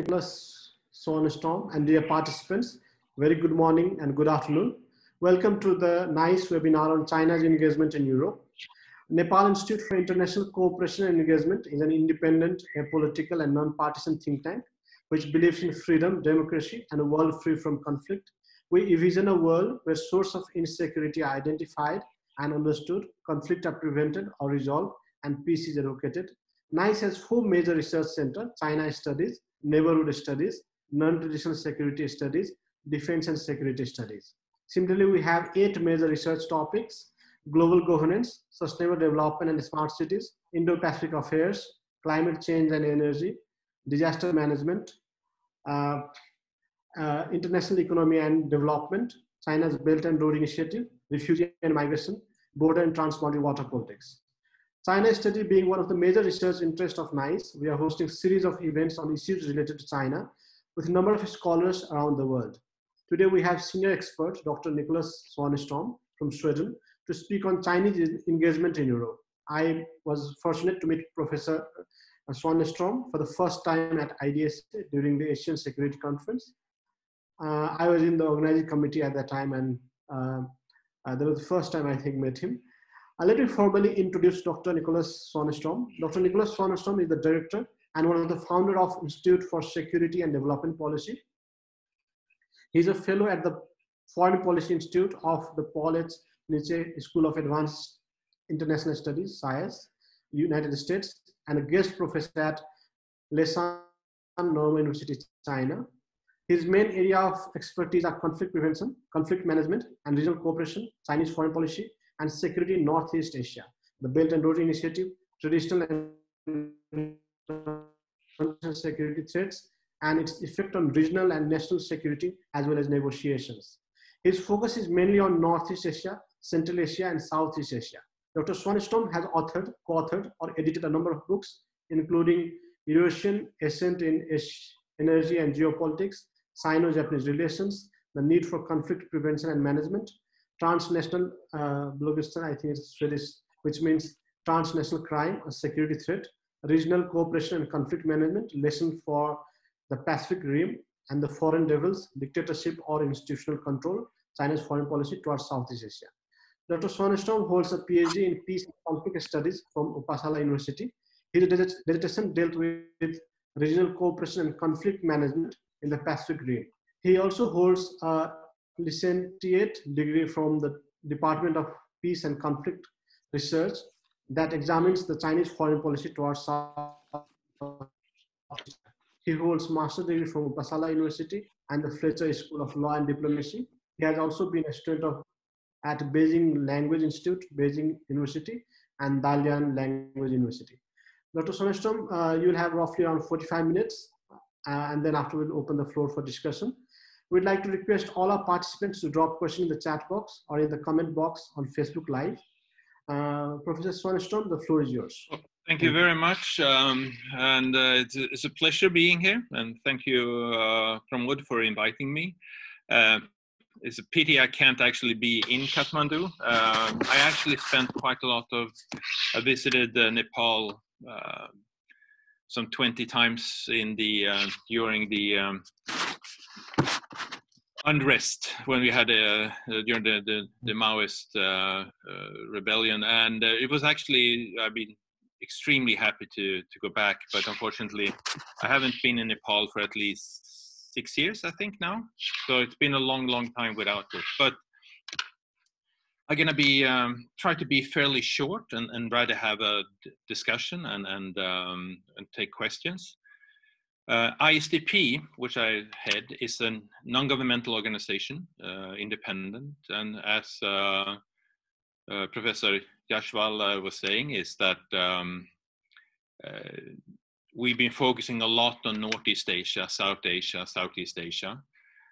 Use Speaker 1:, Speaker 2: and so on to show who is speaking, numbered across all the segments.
Speaker 1: Nicholas Swanström and dear participants, very good morning and good afternoon. Welcome to the NIICE webinar on China's engagement in Europe. Nepal Institute for International Cooperation and Engagement is an independent, apolitical and non-partisan think tank which believes in freedom, democracy and a world free from conflict. We envision a world where sources of insecurity are identified and understood, conflict are prevented or resolved, and peace is advocated. NIICE has four major research centers, China Studies, Neighborhood Studies, Non-Traditional Security Studies, Defense and Security Studies. Similarly, we have eight major research topics, global governance, sustainable development and smart cities, Indo-Pacific affairs, climate change and energy, disaster management, uh, uh, international economy and development, China's Belt and Road Initiative, refugee and migration, border and transboundary water politics. China study being one of the major research interests of NIICE, we are hosting a series of events on issues related to China with a number of scholars around the world. Today we have senior expert, Dr. Nicholas Swanström from Sweden, to speak on Chinese engagement in Europe. I was fortunate to meet Professor Swanström for the first time at IDS during the Asian Security Conference. Uh, I was in the organizing committee at that time and uh, uh, that was the first time I think met him. Uh, let me formally introduce Dr. Nicholas Swanström. Dr. Nicholas Swanström is the director and one of the founder of Institute for Security and Development Policy. He's a fellow at the Foreign Policy Institute of the Paul H. Nitze School of Advanced International Studies, SAIS, United States, and a guest professor at LeShan Normal University, China. His main area of expertise are conflict prevention, conflict management, and regional cooperation, Chinese foreign policy, and security in Northeast Asia, the Belt and Road Initiative, traditional and security threats, and its effect on regional and national security, as well as negotiations. His focus is mainly on Northeast Asia, Central Asia, and Southeast Asia. Dr. Swanström has authored, co-authored, or edited a number of books, including Eurasian Ascent in Energy and Geopolitics, Sino-Japanese Relations, The Need for Conflict Prevention and Management, Transnational uh, I think it's Swedish, which means Transnational Crime, a Security Threat, Regional Cooperation and Conflict Management, Lesson for the Pacific Rim, and the Foreign Devils, Dictatorship or Institutional Control, China's Foreign Policy towards Southeast Asia. Dr. Swanström holds a PhD in Peace and Conflict Studies from Uppsala University. His dissertation dealt with regional cooperation and conflict management in the Pacific Rim. He also holds a licentiate degree from the Department of Peace and Conflict Research that examines the Chinese foreign policy towards South. He holds master's degree from Uppsala University and the Fletcher School of Law and Diplomacy. He has also been a student of at Beijing Language Institute, Beijing University, and Dalian Language University. Dr. Swanström, uh, you'll have roughly around 45 minutes uh, and then after we'll open the floor for discussion. We'd like to request all our participants to drop questions in the chat box or in the comment box on Facebook Live. Uh, Professor Swanström, the floor is yours.
Speaker 2: Thank you very much. Um, and uh, it's, a, it's, a, pleasure being here. And thank you, uh, Pramod, for inviting me. Uh, it's a pity I can't actually be in Kathmandu. Um, I actually spent quite a lot of, I visited uh, Nepal uh, some 20 times in the uh, during the um, unrest when we had a, uh, during the the, the Maoist uh, uh, rebellion, and uh, it was actually I've been extremely happy to to go back, but unfortunately I haven't been in Nepal for at least six years, I think now. So it's been a long, long time without it, but I'm going to be um, try to be fairly short and, and rather have a discussion and and, um, and take questions. Uh, ISDP, which I head, is a non-governmental organization, uh, independent, and as uh, uh Professor Yashwal uh, was saying, is that um, uh, we've been focusing a lot on Northeast Asia, South Asia, Southeast Asia,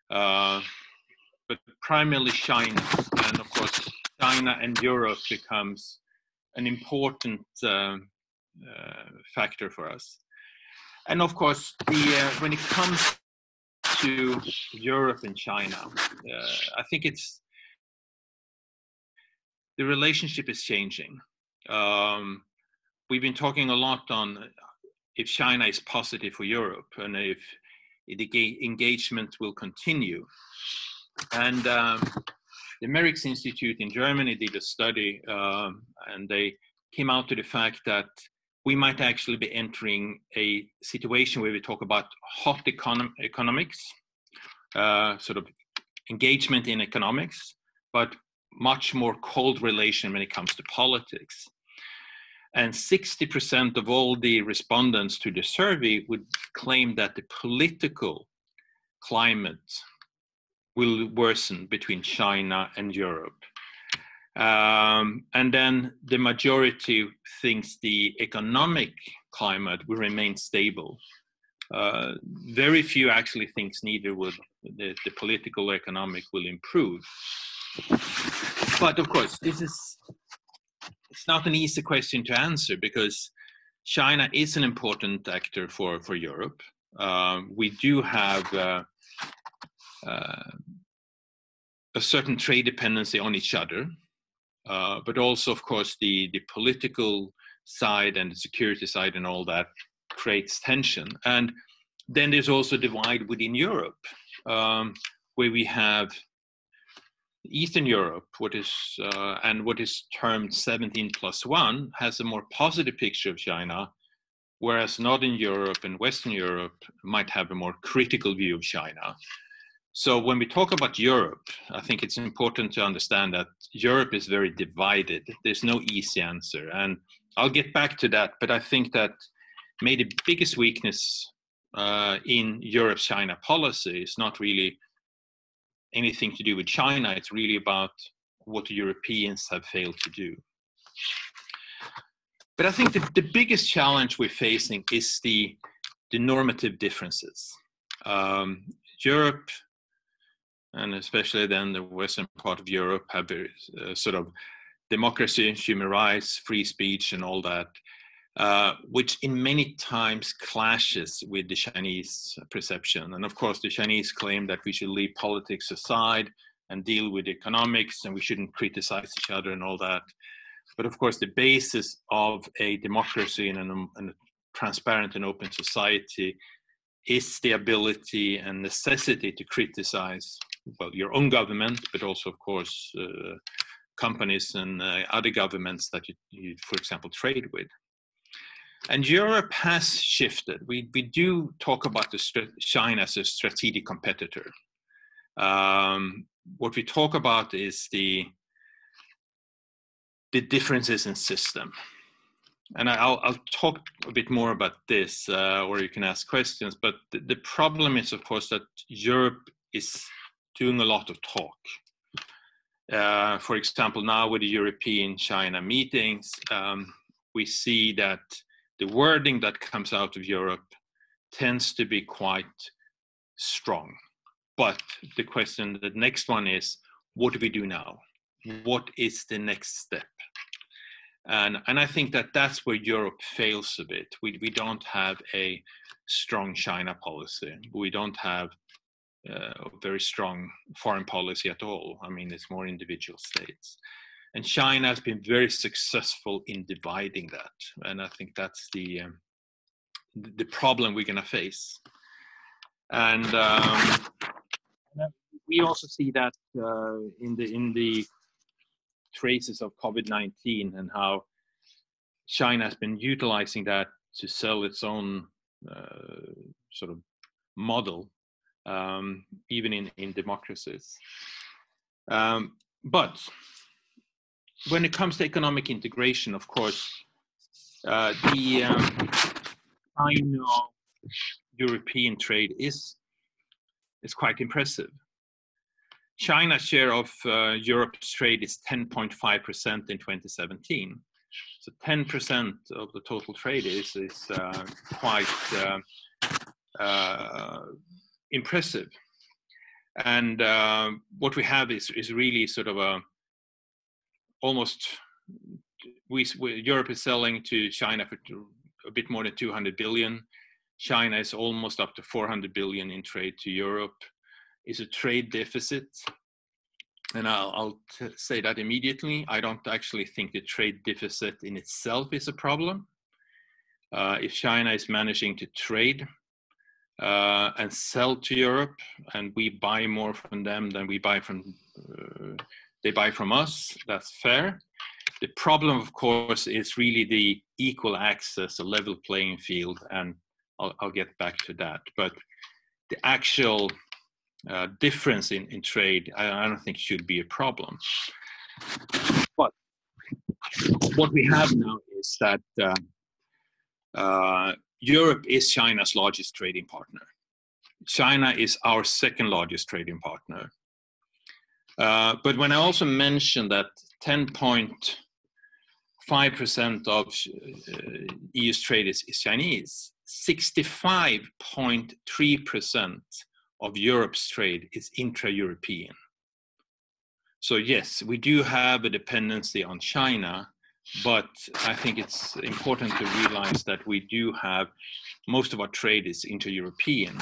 Speaker 2: but primarily China, and of course China and Europe becomes an important uh, factor for us. And of course, the, uh, when it comes to Europe and China, uh, I think it's the relationship is changing. Um, we've been talking a lot on if China is positive for Europe and if the engagement will continue. And um, the MERICS Institute in Germany did a study, um, and they came out to the fact that we might actually be entering a situation where we talk about hot econom- economics, uh, sort of engagement in economics, but much more cold relation when it comes to politics. And 60% of all the respondents to the survey would claim that the political climate will worsen between China and Europe. Um, and then the majority thinks the economic climate will remain stable. Uh, very few actually thinks neither would the, the political or economic will improve. But of course, this is it's not an easy question to answer because China is an important actor for for Europe. Uh, we do have uh, uh, a certain trade dependency on each other, uh, but also, of course, the, the political side and the security side and all that creates tension. And then there's also divide within Europe, um, where we have Eastern Europe, what is uh, and what is termed 17 plus one, has a more positive picture of China, whereas Northern Europe and Western Europe might have a more critical view of China. So when we talk about Europe, I think it's important to understand that Europe is very divided. There's no easy answer. And I'll get back to that, but I think that maybe the biggest weakness uh, in Europe's China policy is not really anything to do with China. It's really about what Europeans have failed to do. But I think the, the biggest challenge we're facing is the, the normative differences. Um, Europe and especially then the western part of Europe have uh, sort of democracy, human rights, free speech, and all that, uh, which in many times clashes with the Chinese perception. And of course, the Chinese claim that we should leave politics aside and deal with economics, and we shouldn't criticize each other and all that. But of course, the basis of a democracy and, an, and a transparent and open society is the ability and necessity to criticize well your own government, but also of course uh, companies and uh, other governments that you, you, for example, trade with. And Europe has shifted. We we do talk about the China as a strategic competitor. Um, what we talk about is the the differences in system and I'll, I'll talk a bit more about this, uh, or you can ask questions. But the, the, problem is, of course, that Europe is doing a lot of talk. Uh, for example, now with the European China meetings, um, we see that the wording that comes out of Europe tends to be quite strong. But the question, the next one is, what do we do now? What is the next step? And, and I think that that's where Europe fails a bit. We, we don't have a strong China policy. We don't have uh, very strong foreign policy at all. I mean, it's more individual states. And China has been very successful in dividing that. And I think that's the, um, the problem we're going to face. And um, we also see that uh, in the in the traces of COVID 19 and how China has been utilizing that to sell its own uh, sort of model, um, even in, in democracies. Um, but when it comes to economic integration, of course, uh, the um, China-European trade is is quite impressive. China's share of uh, Europe's trade is 10.5% in 2017. So 10% of the total trade is, is uh, quite uh, uh impressive. And uh, what we have is, is really sort of a almost, we, we, Europe is selling to China for a bit more than 200 billion. China is almost up to 400 billion in trade to Europe is a trade deficit. And I'll, I'll say that immediately. I don't actually think the trade deficit in itself is a problem. Uh, if China is managing to trade uh, and sell to Europe, and we buy more from them than we buy from uh, they buy from us. That's fair. The problem, of course, is really the equal access, a level playing field, and I'll, I'll get back to that. But the actual uh, difference in, in trade, I, I, don't think should be a problem. But what we have now is that uh, uh, Europe is China's largest trading partner. China is our second largest trading partner. Uh, but when I also mentioned that 10.5% of uh, EU's trade is, is Chinese, 65.3% of Europe's trade is intra-European. So yes, we do have a dependency on China, but I think it's important to realize that we do have most of our trade is inter-European.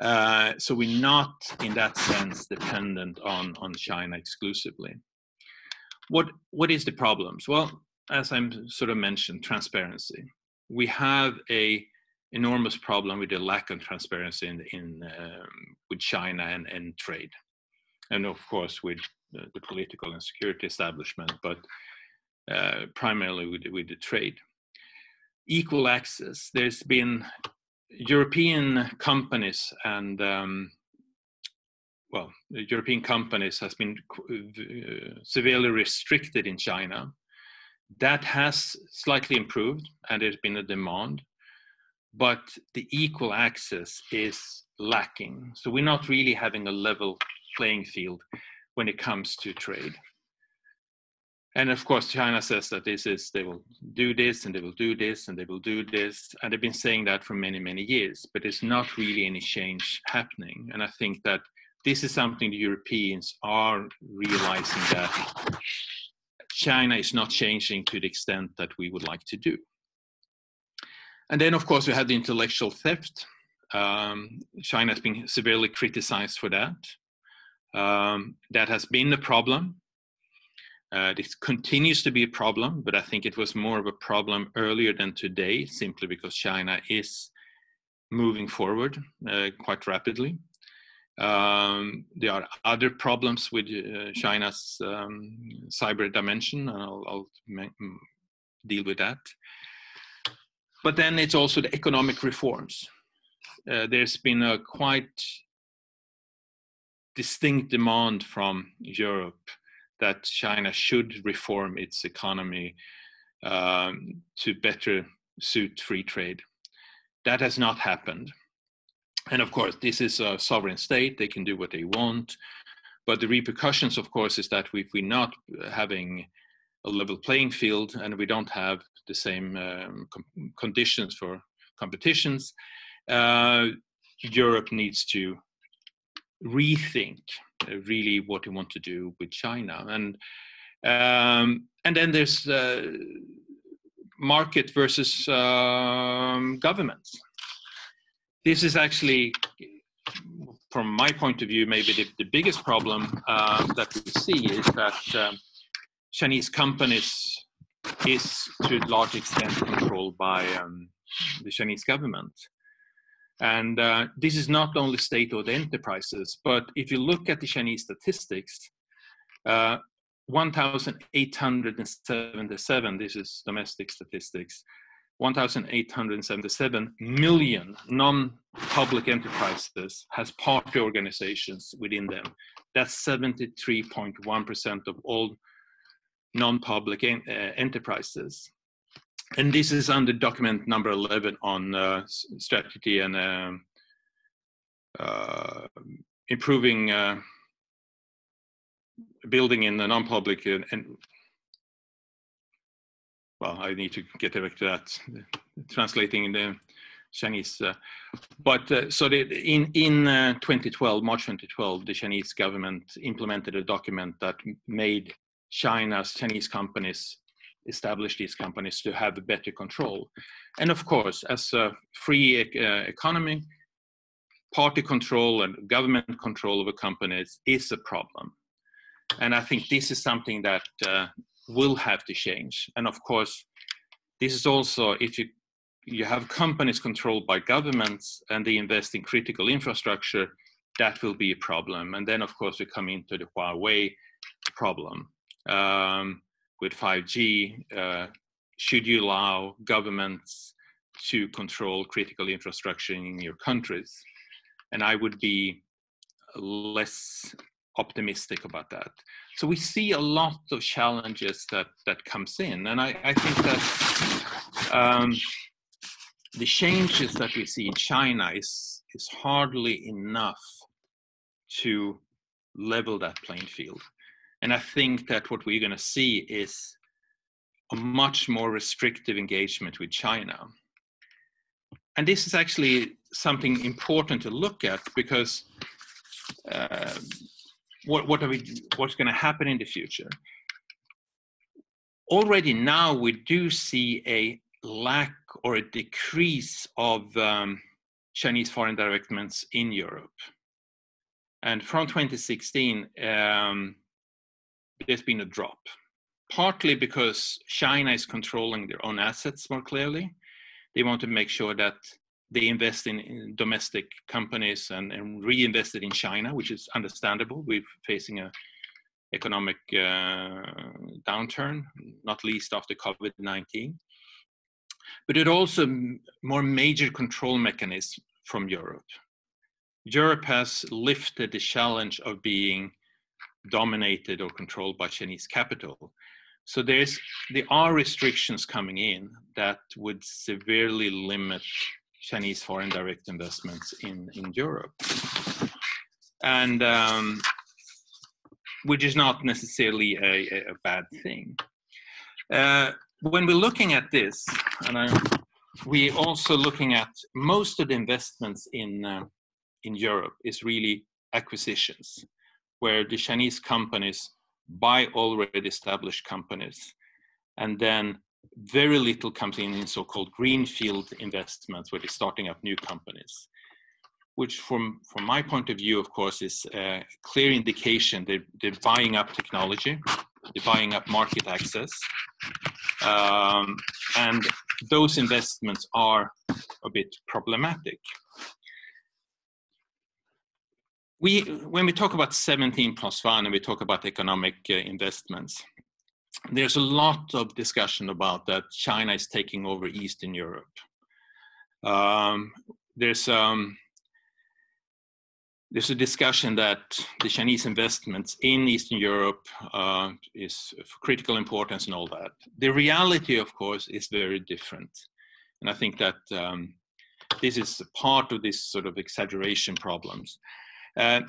Speaker 2: Uh, so we're not, in that sense, dependent on, on China exclusively. What, what is the problems? Well, as I'm sort of mentioned, transparency. We have a enormous problem with the lack of transparency in, in um, with China and, and trade, and of course with the, political and security establishment, but uh, primarily with, with the trade. Equal access. There's been European companies and um, well, European companies has been uh, severely restricted in China. That has slightly improved, and there's been a demand, but the equal access is lacking. So we're not really having a level playing field when it comes to trade. And of course china says that this is they will do this and they will do this and they will do this. And they've been saying that for many many years but there's not really any change happening. And i think that this is something the europeans are realizing that china is not changing to the extent that we would like to do. And then of course we have the intellectual theft. Um, china has been severely criticized for that um, that has been a problem uh, this continues to be a problem, but I think it was more of a problem earlier than today, simply because China is moving forward uh, quite rapidly. Um, there are other problems with uh, China's um, cyber dimension, and I'll, I'll mm, deal with that. But then it's also the economic reforms. Uh, there's been a quite distinct demand from Europe that China should reform its economy um, to better suit free trade. That has not happened. And of course, this is a sovereign state, they can do what they want. But the repercussions, of course, is that if we're not having a level playing field and we don't have the same um, conditions for competitions, uh, Europe needs to rethink uh, really what they want to do with China. And um, and then there's uh, market versus um, governments. This is actually, from my point of view, maybe the, the biggest problem uh, that we see is that um, Chinese companies is to a large extent controlled by um, the Chinese government. And uh, this is not only state-owned enterprises, but if you look at the Chinese statistics, uh, 1,877, this is domestic statistics, 1,877 million non-public enterprises has party organizations within them. That's 73.1% of all non-public en- uh, enterprises and this is under document number 11 on uh, strategy and uh, uh, improving uh, building in the non-public and, and, well i need to get back to that translating in the chinese uh, but uh, so the, in in 2012 march 2012 the chinese government implemented a document that made china's chinese companies establish these companies to have better control. And of course, as a free uh, economy, party control and government control over companies is a problem. And I think this is something that uh, will have to change. And of course, this is also, if you you have companies controlled by governments and they invest in critical infrastructure, that will be a problem. And then, of course, we come into the Huawei problem um, with 5G. Uh, should you allow governments to control critical infrastructure in your countries? And I would be less optimistic about that. So we see a lot of challenges that that comes in, and I, I think that um, the changes that we see in China is is hardly enough to level that playing field. And I think that what we're going to see is a much more restrictive engagement with China. And this is actually something important to look at because uh, what, what are we, what's going to happen in the future? Already now, we do see a lack or a decrease of um, Chinese foreign direct investments in Europe. And from 2016, um, there's been a drop, partly because China is controlling their own assets more clearly. They want to make sure that they invest in, in domestic companies and, and reinvest it in China, which is understandable. We're facing a economic uh, downturn, not least after COVID-19. But it also more major control mechanisms from Europe. Europe has lifted the challenge of being dominated or controlled by Chinese capital. So there's there are restrictions coming in that would severely limit Chinese foreign direct investments in, in Europe. And um, which is not necessarily a, a bad thing. Uh, when we're looking at this, and I, we're also looking at most of the investments in, uh, in Europe is really acquisitions, where the Chinese companies buy already established companies and then very little comes in in so-called greenfield investments where they're starting up new companies which from from my point of view of course is a clear indication that they're buying up technology they're buying up market access um, and those investments are a bit problematic we when we talk about 17 plus 1 and we talk about economic uh, investments there's a lot of discussion about that China is taking over Eastern Europe. Um, there's um, there's a discussion that the Chinese investments in Eastern Europe uh, is of critical importance and all that. The reality, of course, is very different, and I think that um, this is part of this sort of exaggeration problems. Uh,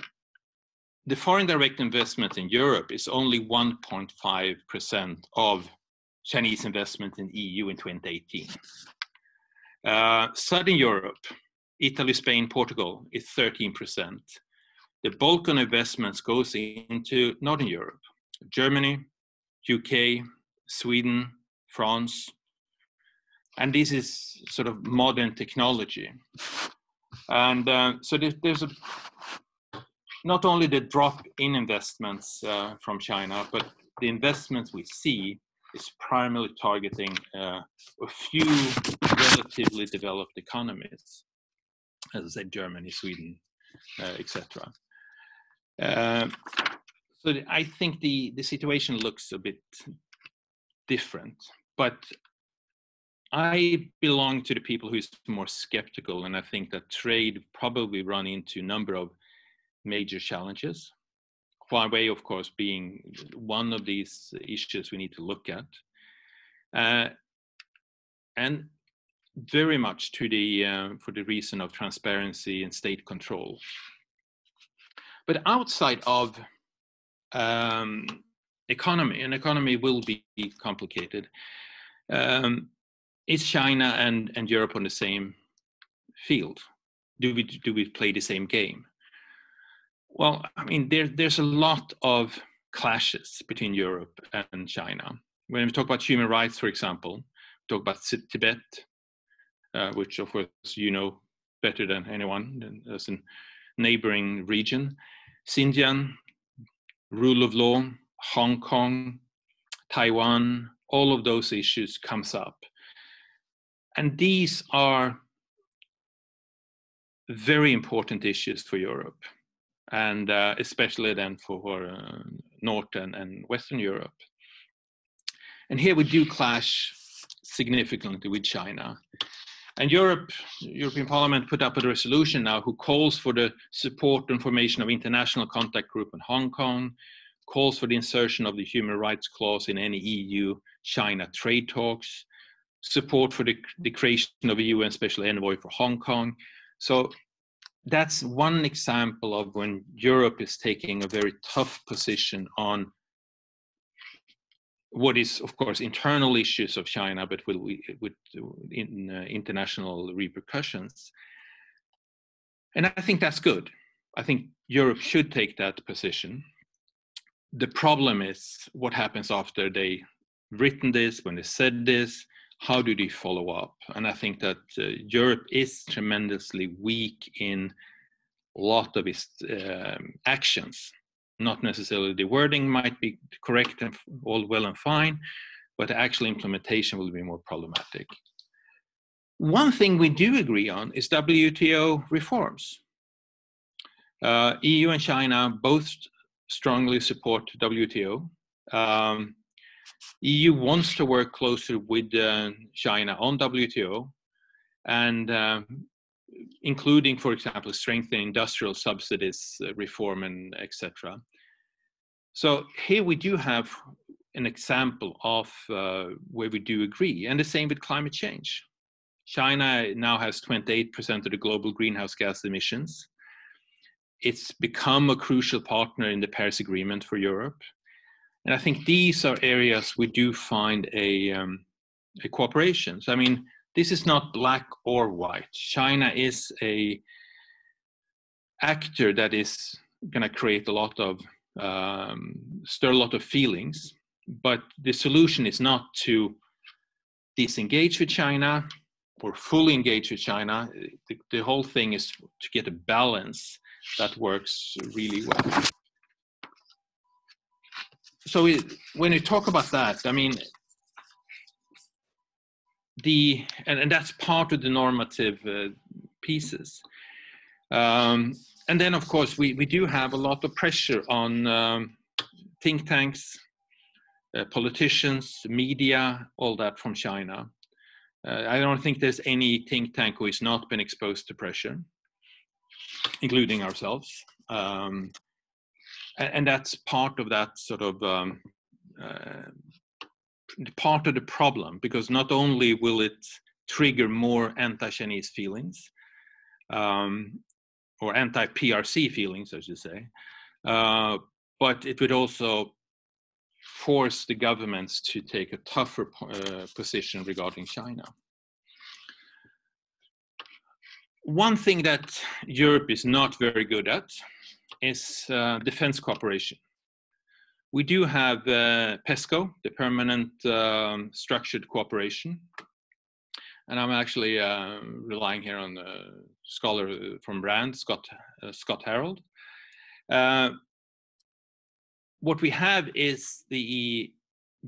Speaker 2: the foreign direct investment in Europe is only 1.5% of Chinese investment in EU in 2018. Uh, Southern Europe, Italy, Spain, Portugal is 13%. The bulk of investments goes into Northern Europe, Germany, UK, Sweden, France, and this is sort of modern technology. And uh, so there's, there's a not only the drop in investments uh, from China, but the investments we see is primarily targeting uh, a few relatively developed economies, as I said, Germany, Sweden, uh, etc. Uh, so I think the, the situation looks a bit different, but I belong to the people who's more skeptical, and I think that trade probably run into a number of major challenges. Huawei, of course, being one of these issues we need to look at. Uh, and very much to the uh, for the reason of transparency and state control. But outside of um, economy, and economy will be complicated. Um, is China and, and Europe on the same field? Do we do we play the same game? Well, I mean, there, there's a lot of clashes between Europe and China. When we talk about human rights, for example, talk about Tibet, uh, which of course you know better than anyone as a neighboring region, Xinjiang, rule of law, Hong Kong, Taiwan, all of those issues comes up. And these are very important issues for Europe, and uh, especially then for uh, Northern and Western Europe. And here we do clash significantly with China. And Europe, European Parliament put up a resolution now who calls for the support and formation of international contact group in Hong Kong, calls for the insertion of the human rights clause in any EU-China trade talks, support for the, the creation of a UN special envoy for Hong Kong. So that's one example of when Europe is taking a very tough position on what is, of course, internal issues of China, but with, with in, uh, international repercussions. And I think that's good. I think Europe should take that position. The problem is what happens after they written this, when they said this, how do they follow up? And I think that uh, Europe is tremendously weak in a lot of its um, actions not necessarily the wording might be correct and all well and fine, but the actual implementation will be more problematic. One thing we do agree on is WTO reforms. Uh, EU and China both strongly support WTO. Um, EU wants to work closer with uh, China on WTO, and um, including, for example, strengthening industrial subsidies uh, reform and etc. So here we do have an example of uh, where we do agree, and the same with climate change. China now has 28% of the global greenhouse gas emissions. It's become a crucial partner in the Paris Agreement for Europe. And I think these are areas we do find a, um, a cooperation. So, I mean, this is not black or white. China is a actor that is going to create a lot of um, stir a lot of feelings. But the solution is not to disengage with China or fully engage with China. The, the whole thing is to get a balance that works really well. So when you talk about that, I mean, the and, and that's part of the normative uh, pieces. Um, and then, of course, we, we do have a lot of pressure on um, think tanks, uh, politicians, media, all that from China. Uh, I don't think there's any think tank who has not been exposed to pressure, including ourselves. Um, and, and, that's part of that sort of um, uh, part of the problem, because not only will it trigger more anti-Chinese feelings, um, or anti-PRC feelings, I should say. Uh, but it would also force the governments to take a tougher uh, position regarding China. One thing that Europe is not very good at is uh, defense cooperation. We do have uh, PESCO, the Permanent um, Structured Cooperation, and I'm actually uh, relying here on a scholar from RAND, Scott, uh, Scott Harold. Uh, what we have is the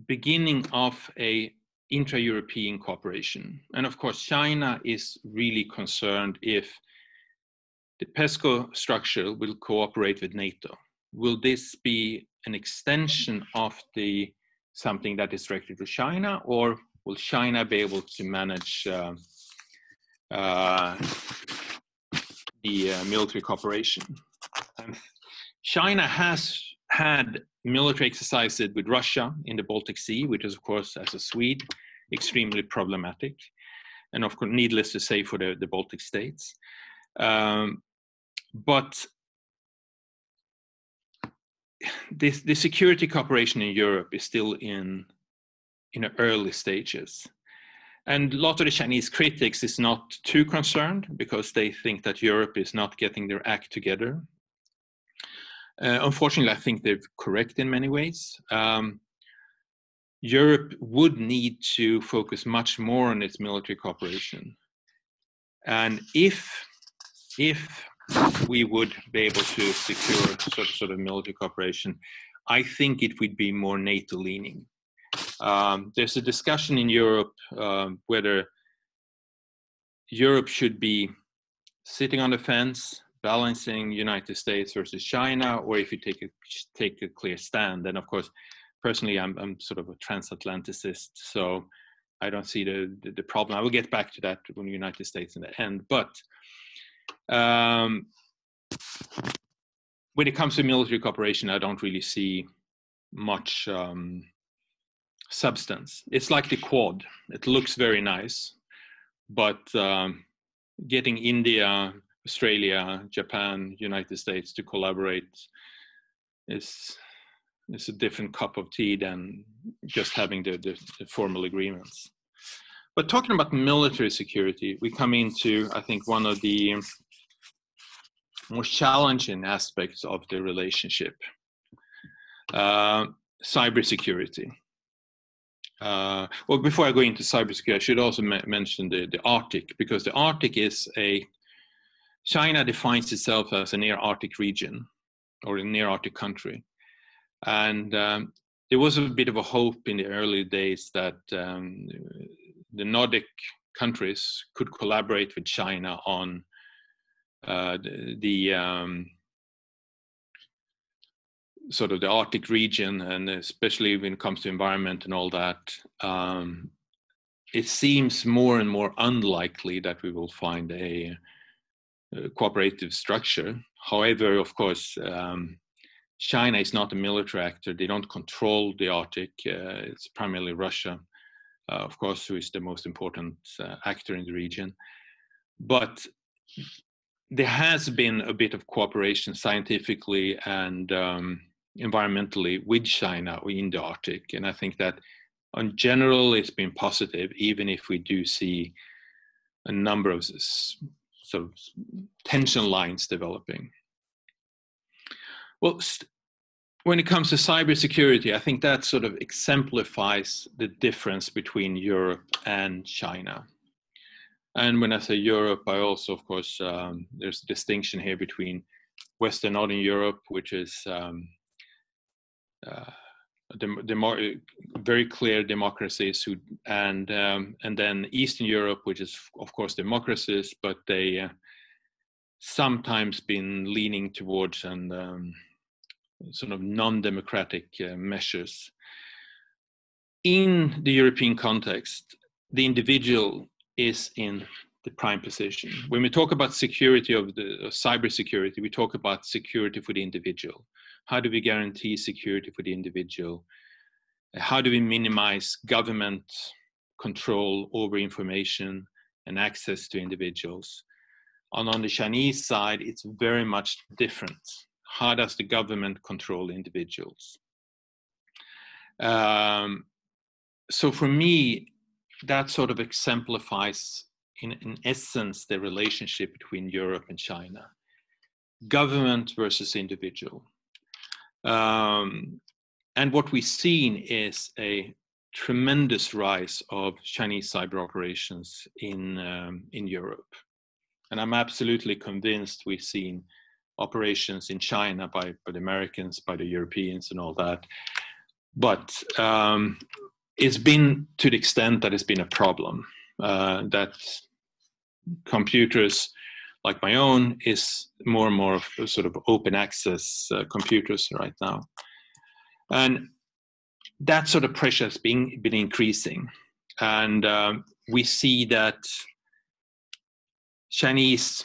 Speaker 2: beginning of a intra-European cooperation. And of course, China is really concerned if the PESCO structure will cooperate with NATO. Will this be an extension of the something that is directed to China, or will China be able to manage uh, uh, the uh, military cooperation? China has had military exercises with Russia in the Baltic Sea, which is, of course, as a Swede, extremely problematic. And of course, needless to say, for the, the Baltic states. Um, but the security cooperation in Europe is still in in early stages. And a lot of the Chinese critics is not too concerned because they think that Europe is not getting their act together. Uh, unfortunately, I think they're correct in many ways. Um, Europe would need to focus much more on its military cooperation. And if, if we would be able to secure sort of, sort of military cooperation, I think it would be more NATO leaning. Um, there's a discussion in Europe um, whether Europe should be sitting on the fence, balancing United States versus China, or if you take a take a clear stand. And of course, personally, I'm I'm sort of a transatlanticist, so I don't see the the, the problem. I will get back to that when the United States in the end, but. Um, when it comes to military cooperation, I don't really see much um, substance. It's like the Quad. It looks very nice, but um, getting India, Australia, Japan, United States to collaborate is is a different cup of tea than just having the, the, the formal agreements. But talking about military security, we come into I think one of the more challenging aspects of the relationship. Uh, cybersecurity. Uh, well, before I go into cybersecurity, I should also mention the, the Arctic, because the Arctic is a, China defines itself as a near Arctic region or a near Arctic country. And um, there was a bit of a hope in the early days that um, the Nordic countries could collaborate with China on uh, the, um, sort of the Arctic region, and especially when it comes to environment and all that, um, it seems more and more unlikely that we will find a, a cooperative structure. However, of course, um, China is not a military actor. They don't control the Arctic. Uh, it's primarily Russia, uh, of course, who is the most important uh, actor in the region. But there has been a bit of cooperation scientifically and um, environmentally with China in the Arctic. And I think that on general, it's been positive, even if we do see a number of sort of tension lines developing. Well, when it comes to cybersecurity, I think that sort of exemplifies the difference between Europe and China. And when I say Europe, I also, of course, um, there's a distinction here between Western Northern Europe, which is um, uh, very clear democracies, who, and um, and then Eastern Europe, which is of course democracies, but they uh, sometimes been leaning towards and um, sort of non-democratic uh, measures. In the European context, the individual is in the prime position. When we talk about security of the uh, cyber security, we talk about security for the individual. How do we guarantee security for the individual? How do we minimize government control over information and access to individuals? And on the Chinese side, it's very much different. How does the government control individuals? Um, so for me, that sort of exemplifies, in, in essence, the relationship between Europe and China government versus individual. Um, and what we've seen is a tremendous rise of Chinese cyber operations in, um, in Europe. And I'm absolutely convinced we've seen operations in China by, by the Americans, by the Europeans, and all that. But um, it's been to the extent that it's been a problem uh, that computers like my own is more and more of sort of open access uh, computers right now. And that sort of pressure has been been increasing. And um, we see that chinese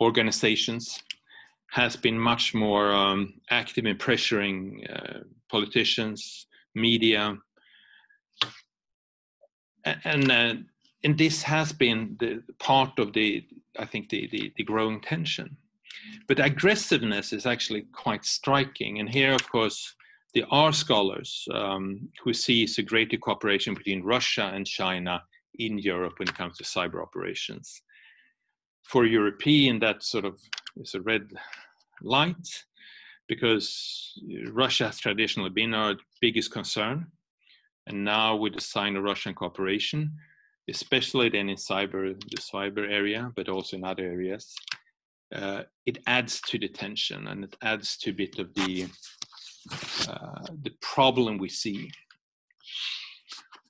Speaker 2: organizations has been much more um, active in pressuring uh, politicians media, and uh, and this has been the part of the I think the, the, the growing tension. But aggressiveness is actually quite striking, and here, of course, there are scholars um, who sees a greater cooperation between Russia and China in Europe when it comes to cyber operations. For European, that sort of is a red light because Russia has traditionally been our biggest concern. And now with the sign of Russian cooperation, especially then in cyber, the cyber area, but also in other areas, uh, it adds to the tension and it adds to a bit of the uh, the problem we see.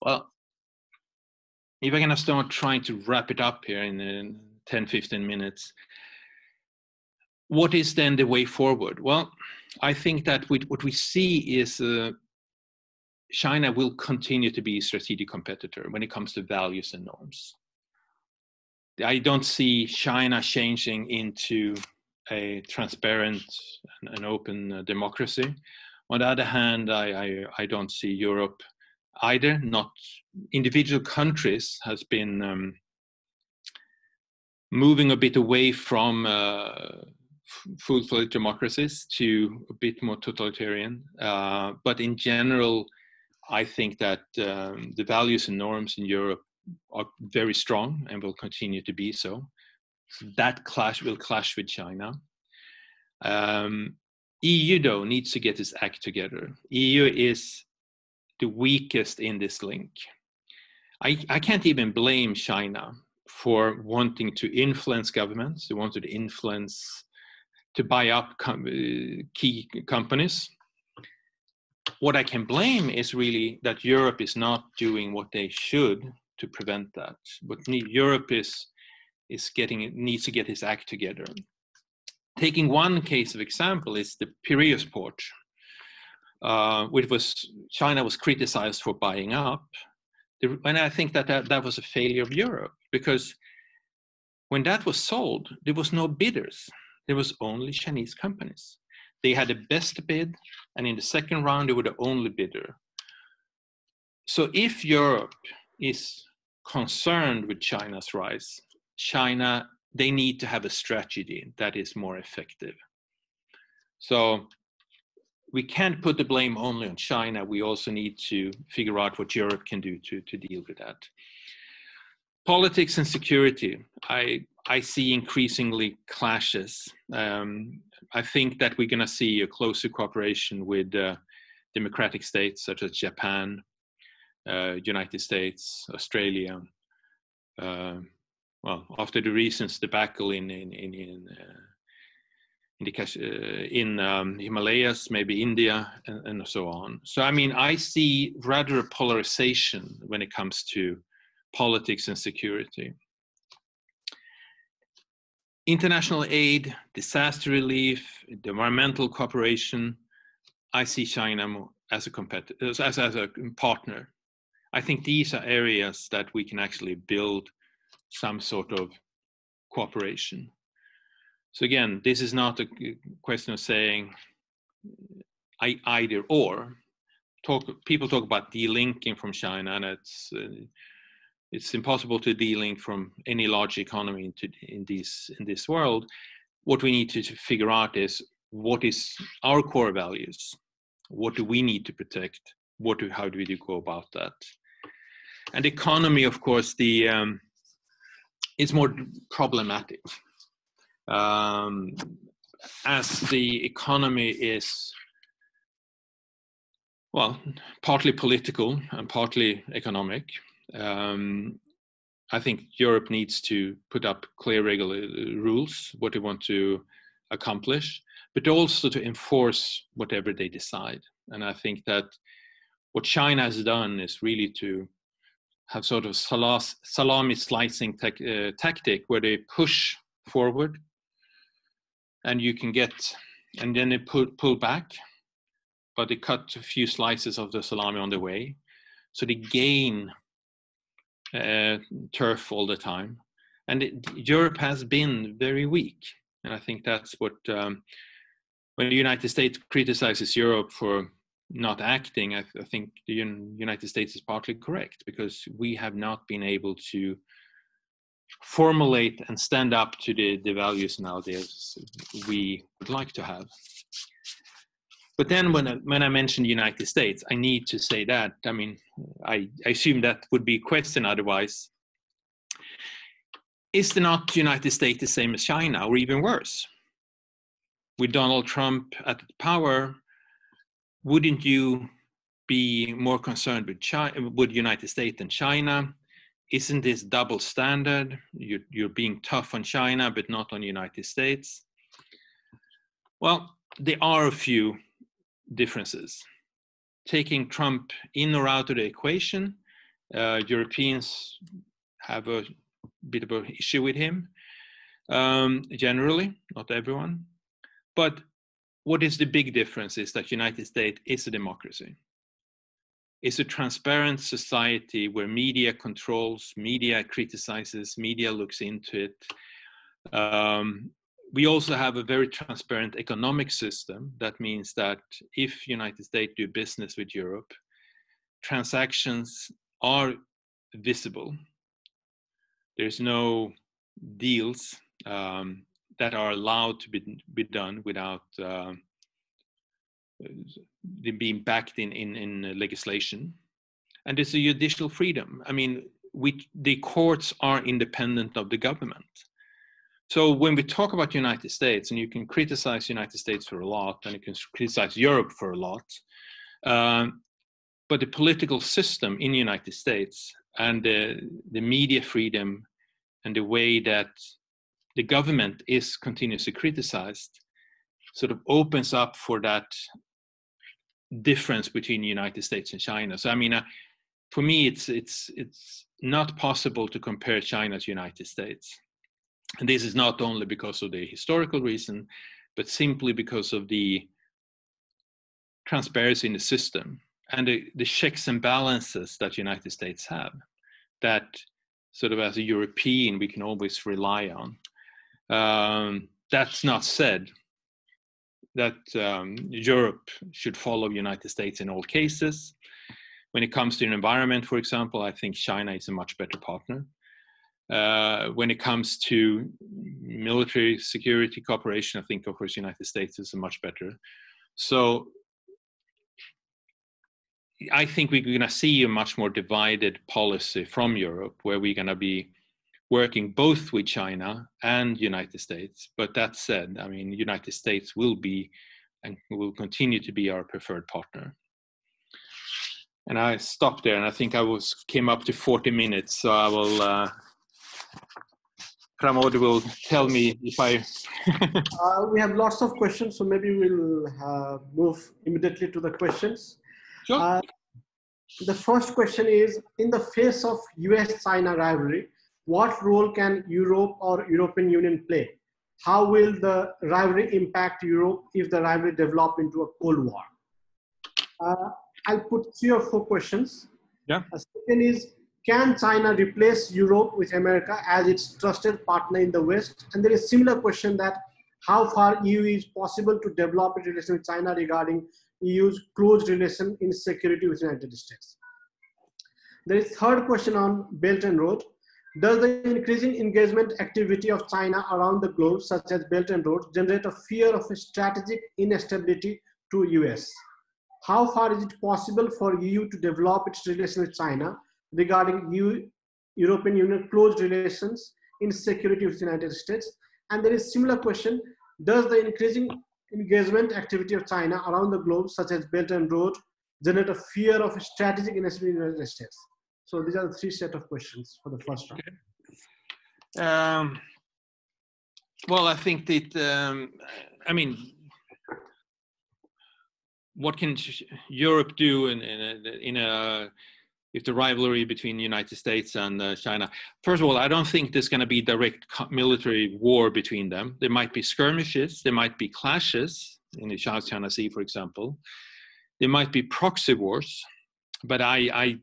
Speaker 2: Well, if going to start trying to wrap it up here in uh, 10, 15 minutes, what is then the way forward? Well, I think that what we see is uh, China will continue to be a strategic competitor when it comes to values and norms. I don't see China changing into a transparent and open uh, democracy. On the other hand, I, I, I, don't see Europe either. Not individual countries has been um, moving a bit away from uh, full-fledged democracies to a bit more totalitarian. Uh, but in general, I think that um, the values and norms in Europe are very strong and will continue to be so. That clash will clash with China. Um, EU though needs to get its act together. EU is the weakest in this link. I, I can't even blame China for wanting to influence governments. They wanted to influence to buy up com- uh, key companies. What I can blame is really that Europe is not doing what they should to prevent that. But Europe is is getting needs to get its act together. Taking one case of example is the Piraeus port, uh, which was China was criticized for buying up. And I think that, that that was a failure of Europe because when that was sold, there was no bidders. There was only Chinese companies. They had the best bid, and in the second round, they were the only bidder. So if Europe is concerned with China's rise, China, they need to have a strategy that is more effective. So we can't put the blame only on China. We also need to figure out what Europe can do to, to deal with that. Politics and security, I, I see increasingly clashes. Um, I think that we're going to see a closer cooperation with uh, democratic states such as Japan, uh, United States, Australia. Uh, well, after the recent debacle in in in in, uh, in the uh, in um, Himalayas, maybe India, and, and, so on. So I mean, I see rather a polarization when it comes to politics and security. International aid, disaster relief, environmental cooperation. I see China as a as, as a partner I think these are areas that we can actually build some sort of cooperation. So again, this is not a question of saying I either or. Talk people talk about delinking from China, and it's uh, it's impossible to delink from any large economy into in this in this world. What we need to, to figure out is what is our core values. What do we need to protect? What do how do we go about that? and economy, of course, the um, is more problematic um, as the economy is well partly political and partly economic. Um, I think Europe needs to put up clear rules what they want to accomplish, but also to enforce whatever they decide. And I think that what China has done is really to have sort of salami slicing uh, tactic where they push forward and you can get and then they pull, pull back but they cut a few slices of the salami on the way so they gain uh, turf all the time and it, europe has been very weak and i think that's what um, when the united states criticizes europe for not acting, I, th- I, think the United States is partly correct because we have not been able to formulate and stand up to the, the values ideas we would like to have. But then when I, when I mention the United States, I need to say that. I mean, I, I assume that would be a question otherwise. Is the not United States the same as China or even worse? With Donald Trump at power, wouldn't you be more concerned with China, with United States and China? Isn't this double standard? You're, you're being tough on China, but not on the United States. Well, there are a few differences. Taking Trump in or out of the equation, uh, Europeans have a bit of an issue with him. Um, generally, not everyone, but what is the big difference is that United States is a democracy. It's a transparent society where media controls, media criticizes, media looks into it. Um, we also have a very transparent economic system. That means that if United States do business with Europe, transactions are visible. There's no deals um, that are allowed to be, be done without uh, being backed in, in, in legislation. And there's a judicial freedom. I mean, we, the courts are independent of the government. So when we talk about United States, and you can criticize United States for a lot, and you can criticize Europe for a lot, um, but the political system in United States and the, the media freedom and the way that the government is continuously criticized sort of opens up for that difference between the United States and China. So I mean, uh, for me, it's it's it's not possible to compare China to United States, and this is not only because of the historical reason, but simply because of the transparency in the system and the, the checks and balances that United States have, that sort of as a European we can always rely on. Um, that's not said that um, Europe should follow United States in all cases. When it comes to an environment, for example, I think China is a much better partner. Uh, when it comes to military security cooperation, I think, of course, United States is much better. So I think we're going to see a much more divided policy from Europe, where we're going to be working both with China and United States. But that said, I mean, United States will be and will continue to be our preferred partner. And I stopped there, and I think I was came up to 40 minutes, so I will. Uh, Pramod will tell me if I.
Speaker 1: uh, we have lots of questions, so maybe we'll uh, move immediately to the questions.
Speaker 2: Sure. Uh,
Speaker 1: the first question is In the face of US China rivalry, what role can Europe or European Union play? How will the rivalry impact Europe if the rivalry develop into a Cold War? Uh, I'll put three or four questions.
Speaker 2: Yeah.
Speaker 1: The second is, can China replace Europe with America as its trusted partner in the West? And there is similar question that how far EU is possible to develop a relation with China regarding EU's close relation in security with the United States. There is third question on Belt and Road. Does the increasing engagement activity of China around the globe, such as Belt and Road, generate a fear of a strategic instability to US? How far is it possible for EU to develop its relation with China regarding EU, European Union close relations in security with the United States? And there is similar question, does the increasing engagement activity of China around the globe, such as Belt and Road, generate a fear of strategic instability in the United States? So these are the three set of questions for the first round.
Speaker 2: Okay. Um, well, I think that, um, I mean, what can Europe do in, in, a, in a, if the rivalry between the United States and uh, China? First of all, I don't think there's going to be direct military war between them. There might be skirmishes, there might be clashes in the South China Sea, for example. There might be proxy wars but I, I,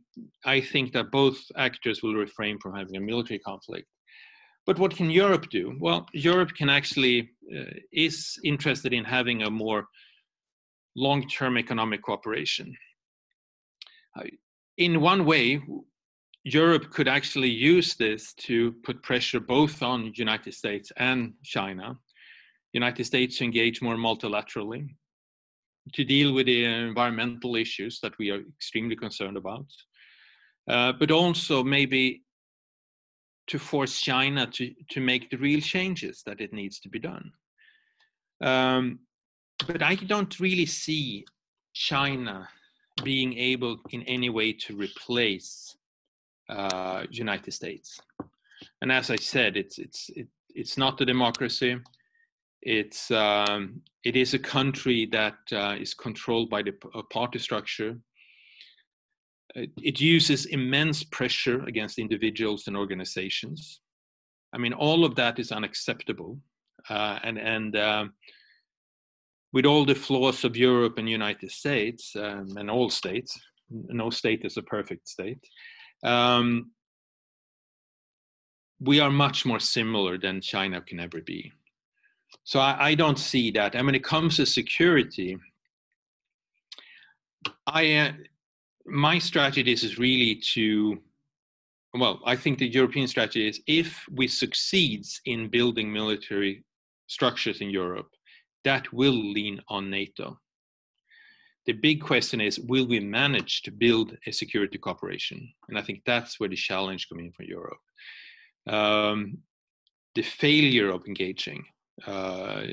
Speaker 2: I think that both actors will refrain from having a military conflict. But what can Europe do? Well, Europe can actually uh, is interested in having a more long-term economic cooperation. In one way, Europe could actually use this to put pressure both on United States and China. United States to engage more multilaterally, to deal with the environmental issues that we are extremely concerned about, uh, but also maybe to force China to, to make the real changes that it needs to be done. Um, but I don't really see China being able in any way to replace uh, United States. And as I said, it's it's it, it's not a democracy it's um, it is a country that uh, is controlled by the party structure. it uses immense pressure against individuals and organizations. I mean, all of that is unacceptable. Uh, and and um, with all the flaws of Europe and United States um, and all states, no state is a perfect state. Um, we are much more similar than China can ever be. So I, I don't see that. And when it comes to security, I uh, my strategy is really to well i think the european strategy is if we succeeds in building military structures in europe that will lean on nato. The big question is will we manage to build a security cooperation and i think that's where the challenge comes in for europe. Um, the failure of engaging uh,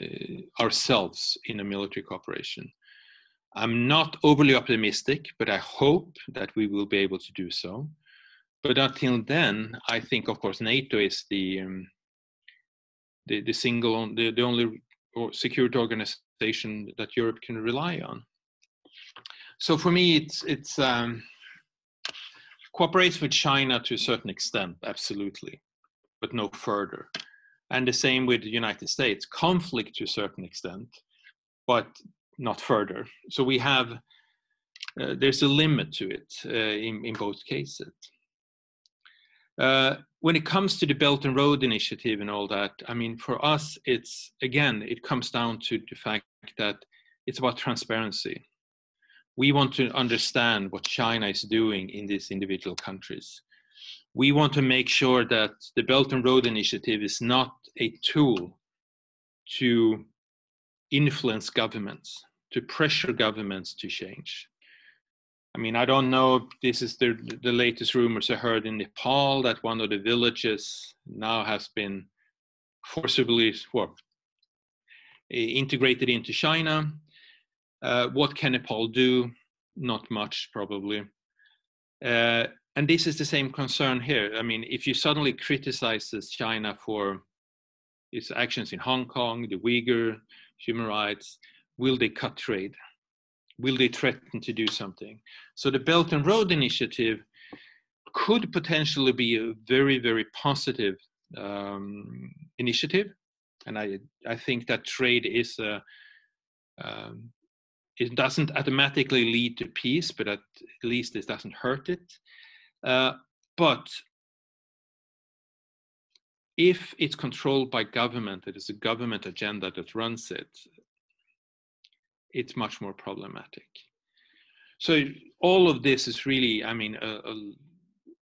Speaker 2: ourselves in a military cooperation I'm not overly optimistic, but I hope that we will be able to do so. But until then, I think, of course, NATO is the um, the, the single, the, the only security organization that Europe can rely on. So for me, it's it's um, cooperates with China to a certain extent, absolutely, but no further. And the same with the United States, conflict to a certain extent, but not further. So we have uh, there's a limit to it uh, in, in both cases. Uh, when it comes to the Belt and Road Initiative and all that, I mean, for us, it's again, it comes down to the fact that it's about transparency. We want to understand what China is doing in these individual countries. We want to make sure that the Belt and Road Initiative is not a tool to influence governments, to pressure governments to change. I mean, I don't know if this is the, the latest rumors I heard in Nepal that one of the villages now has been forcibly well, integrated into China. Uh, what can Nepal do? Not much, probably. Uh, and this is the same concern here. I mean, if you suddenly criticizes China for its actions in Hong Kong, the Uyghur human rights, will they cut trade? Will they threaten to do something? So the Belt and Road Initiative could potentially be a very, very positive um, initiative. And I, I think that trade is a, um, it doesn't automatically lead to peace, but at least it doesn't hurt it. Uh, but if it's controlled by government, it is a government agenda that runs it, it's much more problematic. So all of this is really, I mean, a, a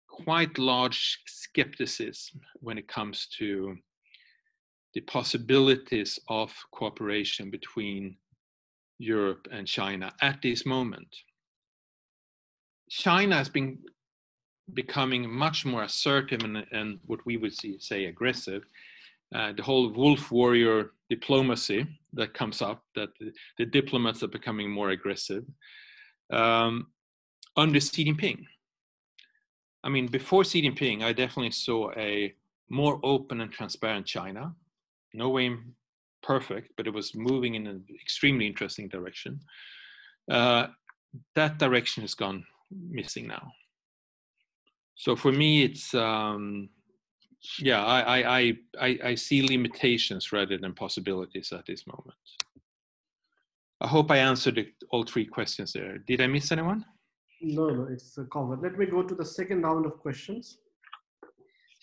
Speaker 2: quite large skepticism when it comes to the possibilities of cooperation between Europe and China at this moment. China has been becoming much more assertive and, and what we would see, say aggressive. Uh, the whole wolf warrior diplomacy that comes up, that the, diplomats are becoming more aggressive um, under Xi Jinping. I mean, before Xi Jinping, I definitely saw a more open and transparent China. No way perfect, but it was moving in an extremely interesting direction. Uh, that direction has gone missing now so for me it's um, yeah I, I i i see limitations rather than possibilities at this moment. I hope i answered all three questions there. Did i miss anyone?
Speaker 1: No no it's uh, covered. Let me go to the second round of questions.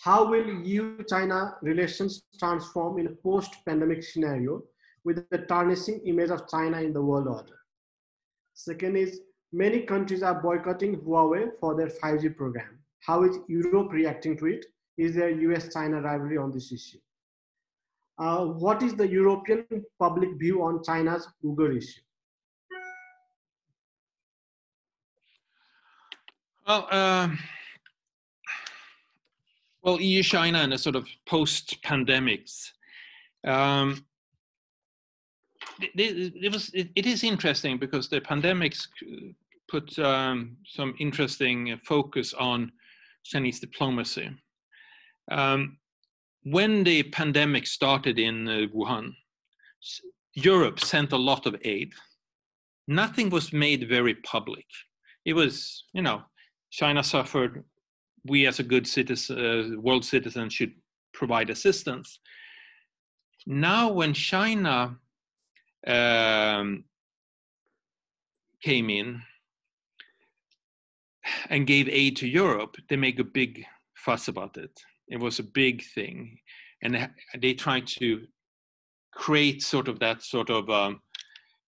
Speaker 1: How will eu china relations transform in a post pandemic scenario with the tarnishing image of china in the world order? Second is many countries are boycotting huawei for their 5g program. How is Europe reacting to it? Is there US-China rivalry on this issue? Uh, what is the European public view on China's Uyghur issue?
Speaker 2: Well, um, well, EU China and a sort of post pandemics. Um, it, it, was it, it is interesting because the pandemics put um, some interesting focus on Chinese diplomacy. Um, when the pandemic started in uh, Wuhan, Europe sent a lot of aid. Nothing was made very public. It was, you know, China suffered. We, as a good citizen, uh, world citizen, should provide assistance. Now, when China um, came in and gave aid to Europe, they make a big fuss about it. It was a big thing, and they tried to create sort of that sort of um,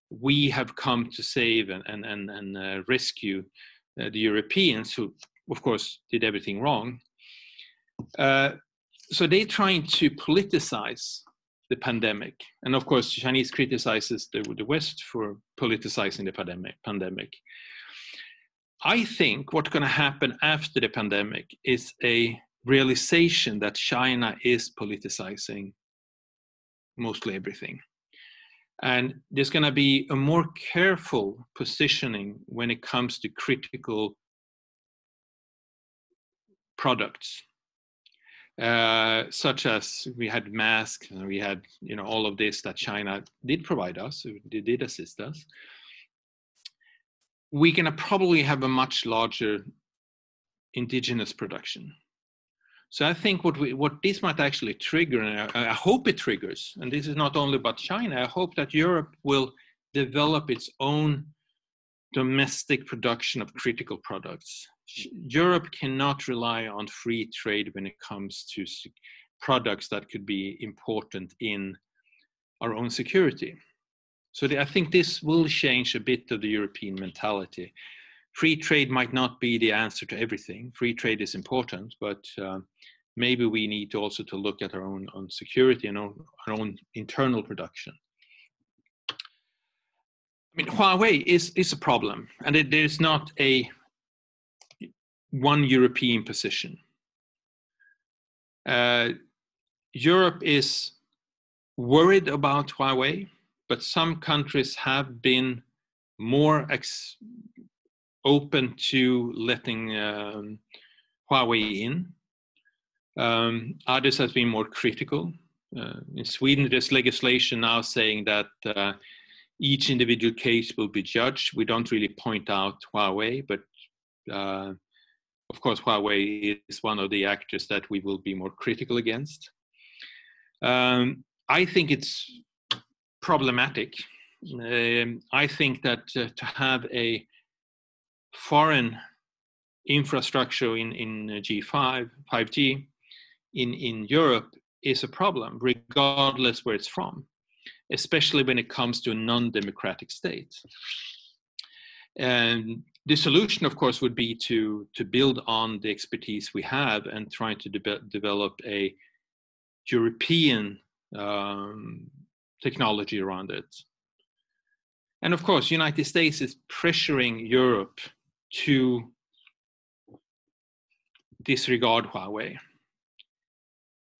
Speaker 2: we have come to save and and and, and uh, rescue uh, the Europeans who, of course, did everything wrong. Uh, so they're trying to politicize the pandemic, and of course, Chinese criticizes the, the West for politicizing the pandemic. Pandemic. I think what's going to happen after the pandemic is a realization that China is politicizing mostly everything. And there's going to be a more careful positioning when it comes to critical products, uh, such as we had masks, and we had you know all of this that China did provide us, they did assist us. We're going to probably have a much larger indigenous production so I think what we, what this might actually trigger, and I, I, hope it triggers, and this is not only about China. I hope that Europe will develop its own domestic production of critical products. Europe cannot rely on free trade when it comes to products that could be important in our own security. So the, I think this will change a bit of the European mentality. Free trade might not be the answer to everything. Free trade is important, but uh, maybe we need to also to look at our own, own security and our, our own internal production. I mean, Huawei is, is a problem, and it, there's not a one European position. Uh, Europe is worried about Huawei, but some countries have been more open to letting um, Huawei in. Um, others have been more critical. Uh, in Sweden, there's legislation now saying that uh, each individual case will be judged. We don't really point out Huawei, but uh, of course, Huawei is one of the actors that we will be more critical against. Um, I think it's problematic. Um, I think that uh, to have a foreign infrastructure in, in G5, 5G, in, in Europe is a problem, regardless where it's from, especially when it comes to a non-democratic state. And the solution, of course, would be to, to build on the expertise we have and trying to de- develop a European um, technology around it. And of course, United States is pressuring Europe to disregard Huawei.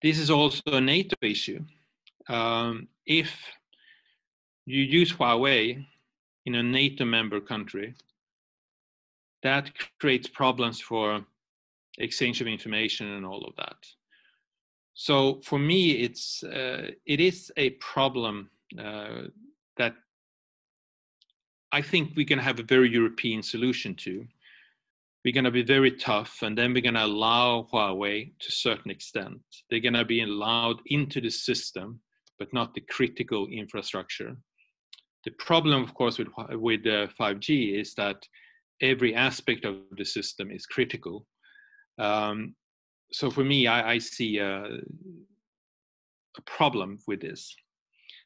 Speaker 2: This is also a NATO issue. Um, if you use Huawei in a NATO member country, that creates problems for exchange of information and all of that. So for me, it's uh, it is a problem uh, that I think we're going to have a very European solution to. We're going to be very tough, and then we're going to allow Huawei to a certain extent. They're going to be allowed into the system, but not the critical infrastructure. The problem, of course, with with uh, 5G is that every aspect of the system is critical. Um, so for me, I, I see a, a, problem with this.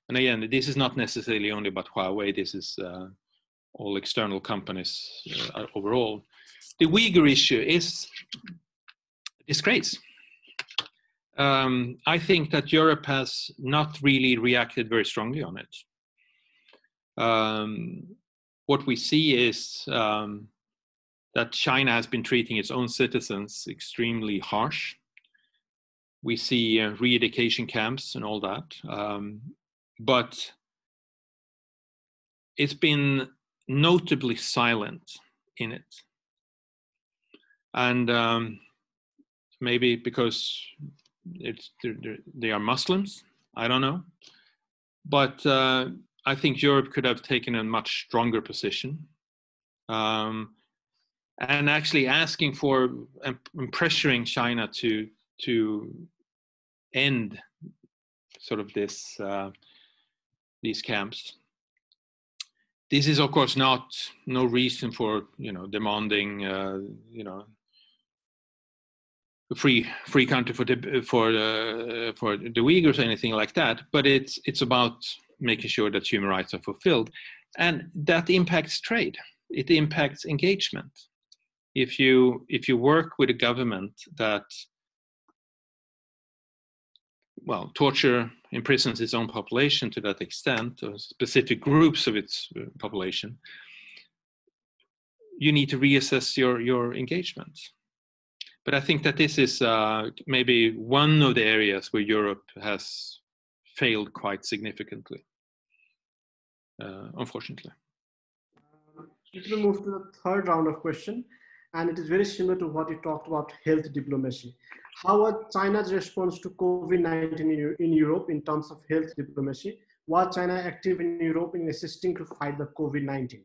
Speaker 2: And again, this is not necessarily only about Huawei. This is uh, all external companies uh, overall. The Uyghur issue is a disgrace. Um, I think that Europe has not really reacted very strongly on it. Um, what we see is um, that China has been treating its own citizens extremely harsh. We see uh, re-education camps and all that, um, but it's been notably silent in it. And um, maybe because it's they're, they are Muslims, I don't know. But uh, I think Europe could have taken a much stronger position. Um, and actually asking for and pressuring China to to end sort of this uh, these camps. This is of course not no reason for you know demanding uh, you know a free free country for the for the for the Uyghurs or anything like that. But it's it's about making sure that human rights are fulfilled, and that impacts trade. It impacts engagement. If you if you work with a government that well torture imprisons its own population to that extent, or specific groups of its uh, population, you need to reassess your your engagement. But I think that this is uh, maybe one of the areas where Europe has failed quite significantly, uh, unfortunately.
Speaker 1: If we move to the third round of question, and it is very similar to what you talked about health diplomacy. How was China's response to COVID-19 in Europe in terms of health diplomacy? Was China active in Europe in assisting to fight the COVID-19?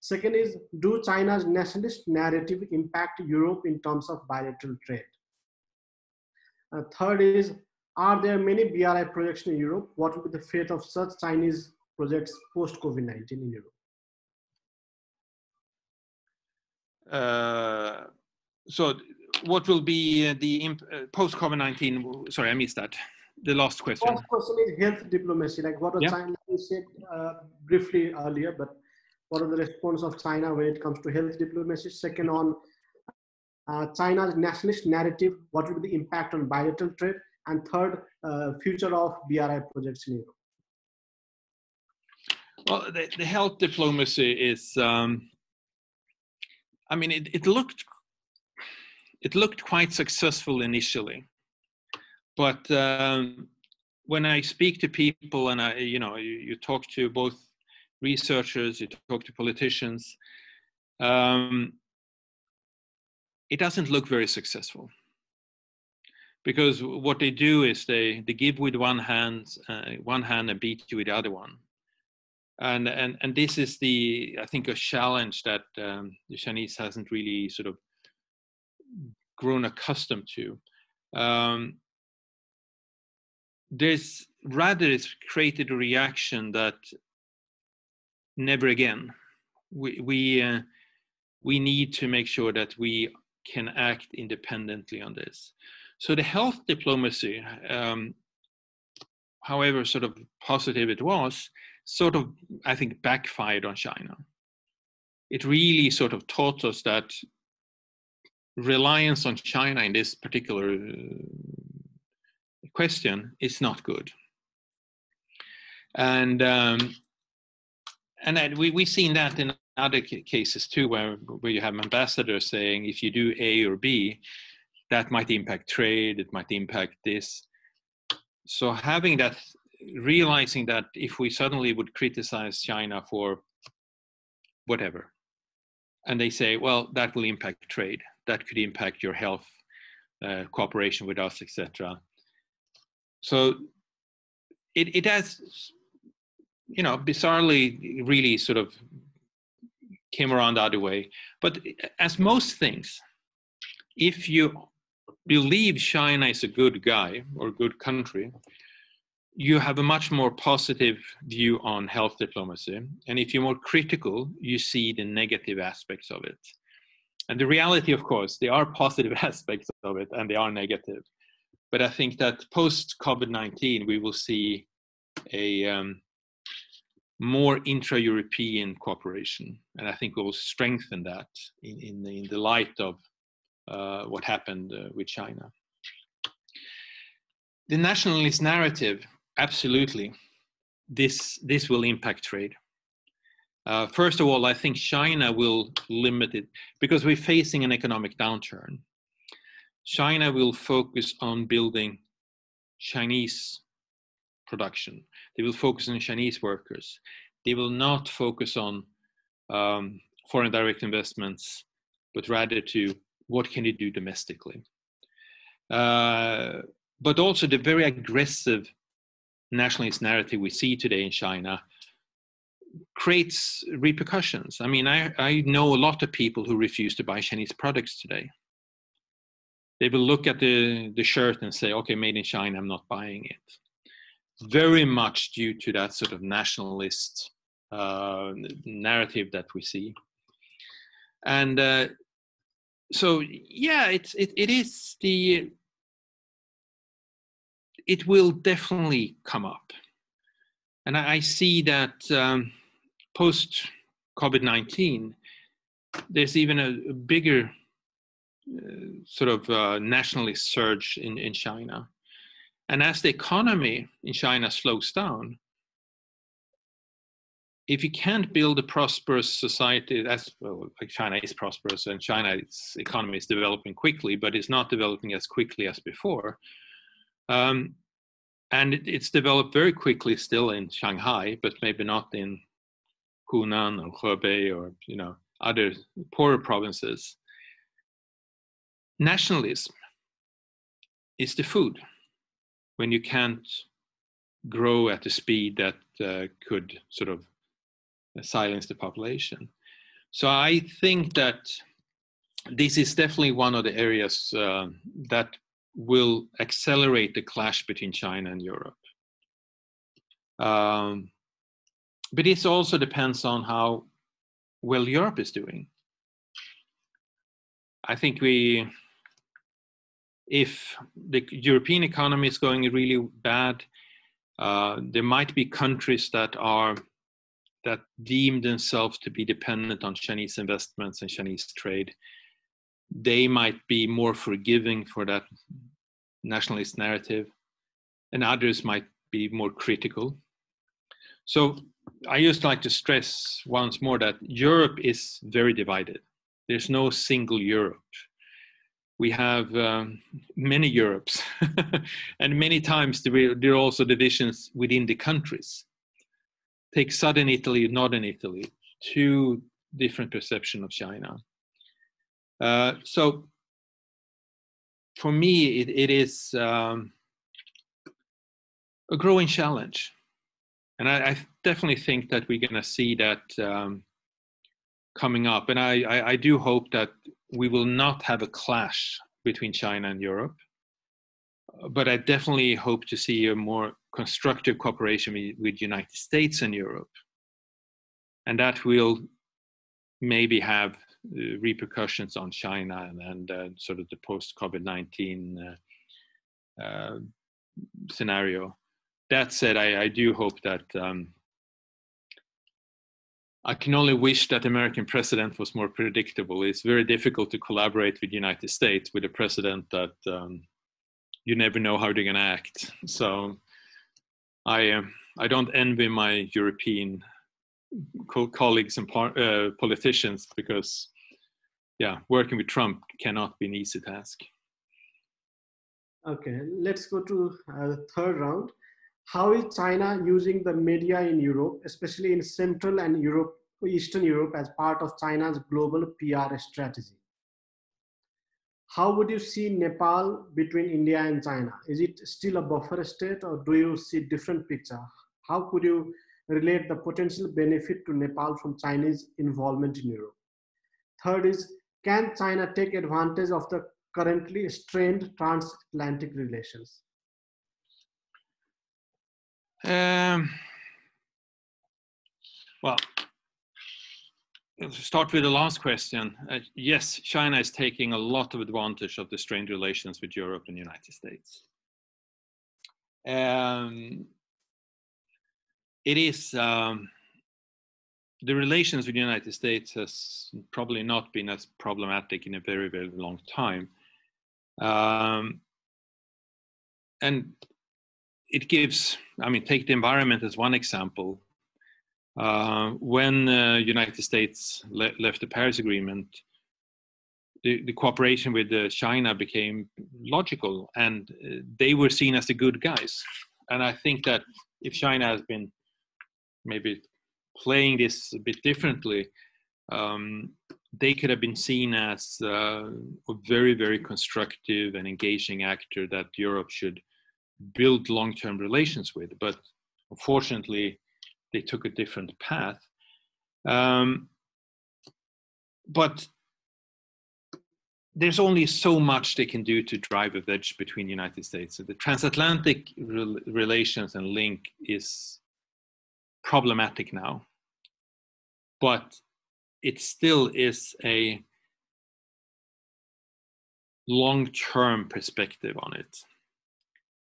Speaker 1: Second is, do China's nationalist narrative impact Europe in terms of bilateral trade? Uh, third is, are there many BRI projects in Europe? What will be the fate of such Chinese projects post-COVID-19 in Europe?
Speaker 2: So what will be uh, the uh, post COVID-19? Sorry, I missed that. The last question.
Speaker 1: First question is health diplomacy. Like what yeah. China said uh, briefly earlier, but what are the response of China when it comes to health diplomacy? Second, on uh, China's nationalist narrative, what will be the impact on bilateral trade? And third, uh, future of BRI projects in Europe.
Speaker 2: Well, the, the health diplomacy is, um, I mean, it, it looked it looked quite successful initially, but um, when I speak to people and I, you know, you, you talk to both researchers, you talk to politicians, um, it doesn't look very successful. Because what they do is they, they give with one hand, uh, one hand and beat you with the other one. And, and, and this is the, I think, a challenge that um, the Chinese hasn't really sort of grown accustomed to. Um, there's rather it's created a reaction that never again. We we uh, we need to make sure that we can act independently on this. So the health diplomacy, um, however sort of positive it was, sort of I think backfired on China. It really sort of taught us that reliance on China in this particular uh, question is not good. And um, and we, we've seen that in other cases too, where, where you have ambassadors saying if you do A or B, that might impact trade, it might impact this. So having that, realizing that if we suddenly would criticize China for whatever, and they say, well, that will impact trade, that could impact your health, uh, cooperation with us, etc. So it, it has you know, bizarrely really sort of came around the other way. But as most things, if you believe China is a good guy or good country, you have a much more positive view on health diplomacy. And if you're more critical, you see the negative aspects of it. And the reality, of course, there are positive aspects of it and they are negative. But I think that post COVID 19, we will see a, um, more intra-European cooperation, and I think we will strengthen that in, in, in the light of uh, what happened uh, with China. The nationalist narrative, absolutely, this this will impact trade. Uh, first of all, I think China will limit it because we're facing an economic downturn. China will focus on building Chinese production. They will focus on Chinese workers. They will not focus on um, foreign direct investments, but rather to what can they do domestically. Uh, but also the very aggressive nationalist narrative we see today in China creates repercussions. I mean, I, I know a lot of people who refuse to buy Chinese products today. They will look at the, the shirt and say, okay, made in China, I'm not buying it. Very much due to that sort of nationalist uh, narrative that we see. And uh, so, yeah, it's, it, it is the, it will definitely come up. And I, I see that um, post COVID 19, there's even a, a bigger uh, sort of uh, nationalist surge in, in China. And as the economy in China slows down, if you can't build a prosperous society, that's well, like China is prosperous and China's economy is developing quickly, but it's not developing as quickly as before. Um, and it, it's developed very quickly still in Shanghai, but maybe not in Hunan or Hebei or you know other poorer provinces. Nationalism is the food when you can't grow at the speed that uh, could sort of silence the population. So I think that this is definitely one of the areas uh, that will accelerate the clash between China and Europe. Um, but it also depends on how well Europe is doing. I think we, if the European economy is going really bad, uh, there might be countries that are that deem themselves to be dependent on Chinese investments and Chinese trade. They might be more forgiving for that nationalist narrative, and others might be more critical. So I just like to stress once more that Europe is very divided. There's no single Europe. We have um, many Europes, and many times there are also divisions within the countries. Take southern Italy, northern Italy, two different perception of China. Uh, so for me, it, it is um, a growing challenge. And I, I, definitely think that we're going to see that um, coming up. And I, I, I, do hope that we will not have a clash between China and Europe. But I definitely hope to see a more constructive cooperation with, with United States and Europe. And that will maybe have repercussions on China and, and uh, sort of the post COVID 19 uh, uh, scenario. That said, I, I do hope that um, I can only wish that American president was more predictable. It's very difficult to collaborate with the United States with a president that um, you never know how they're going to act. So I uh, I don't envy my European co- colleagues and par- uh, politicians because yeah, working with Trump cannot be an easy task.
Speaker 1: Okay, let's go to uh, the third round. How is China using the media in Europe, especially in Central and Europe, Eastern Europe, as part of China's global PR strategy? How would you see Nepal between India and China? Is it still a buffer state, or do you see a different picture? How could you relate the potential benefit to Nepal from Chinese involvement in Europe? Third is can China take advantage of the currently strained transatlantic relations?
Speaker 2: Um, well, start with the last question. Uh, yes, China is taking a lot of advantage of the strained relations with Europe and the United States. Um, it is um, the relations with the United States has probably not been as problematic in a very, very long time. Um, and it gives, I mean, take the environment as one example. Uh, when uh, United States le- left the Paris Agreement, the, the cooperation with uh, China became logical, and uh, they were seen as the good guys. And I think that if China has been maybe playing this a bit differently, um, they could have been seen as uh, a very, very constructive and engaging actor that Europe should build long term relations with. But unfortunately, they took a different path. Um, but there's only so much they can do to drive a wedge between the United States. So the transatlantic re- relations and link is problematic now, but it still is a long-term perspective on it.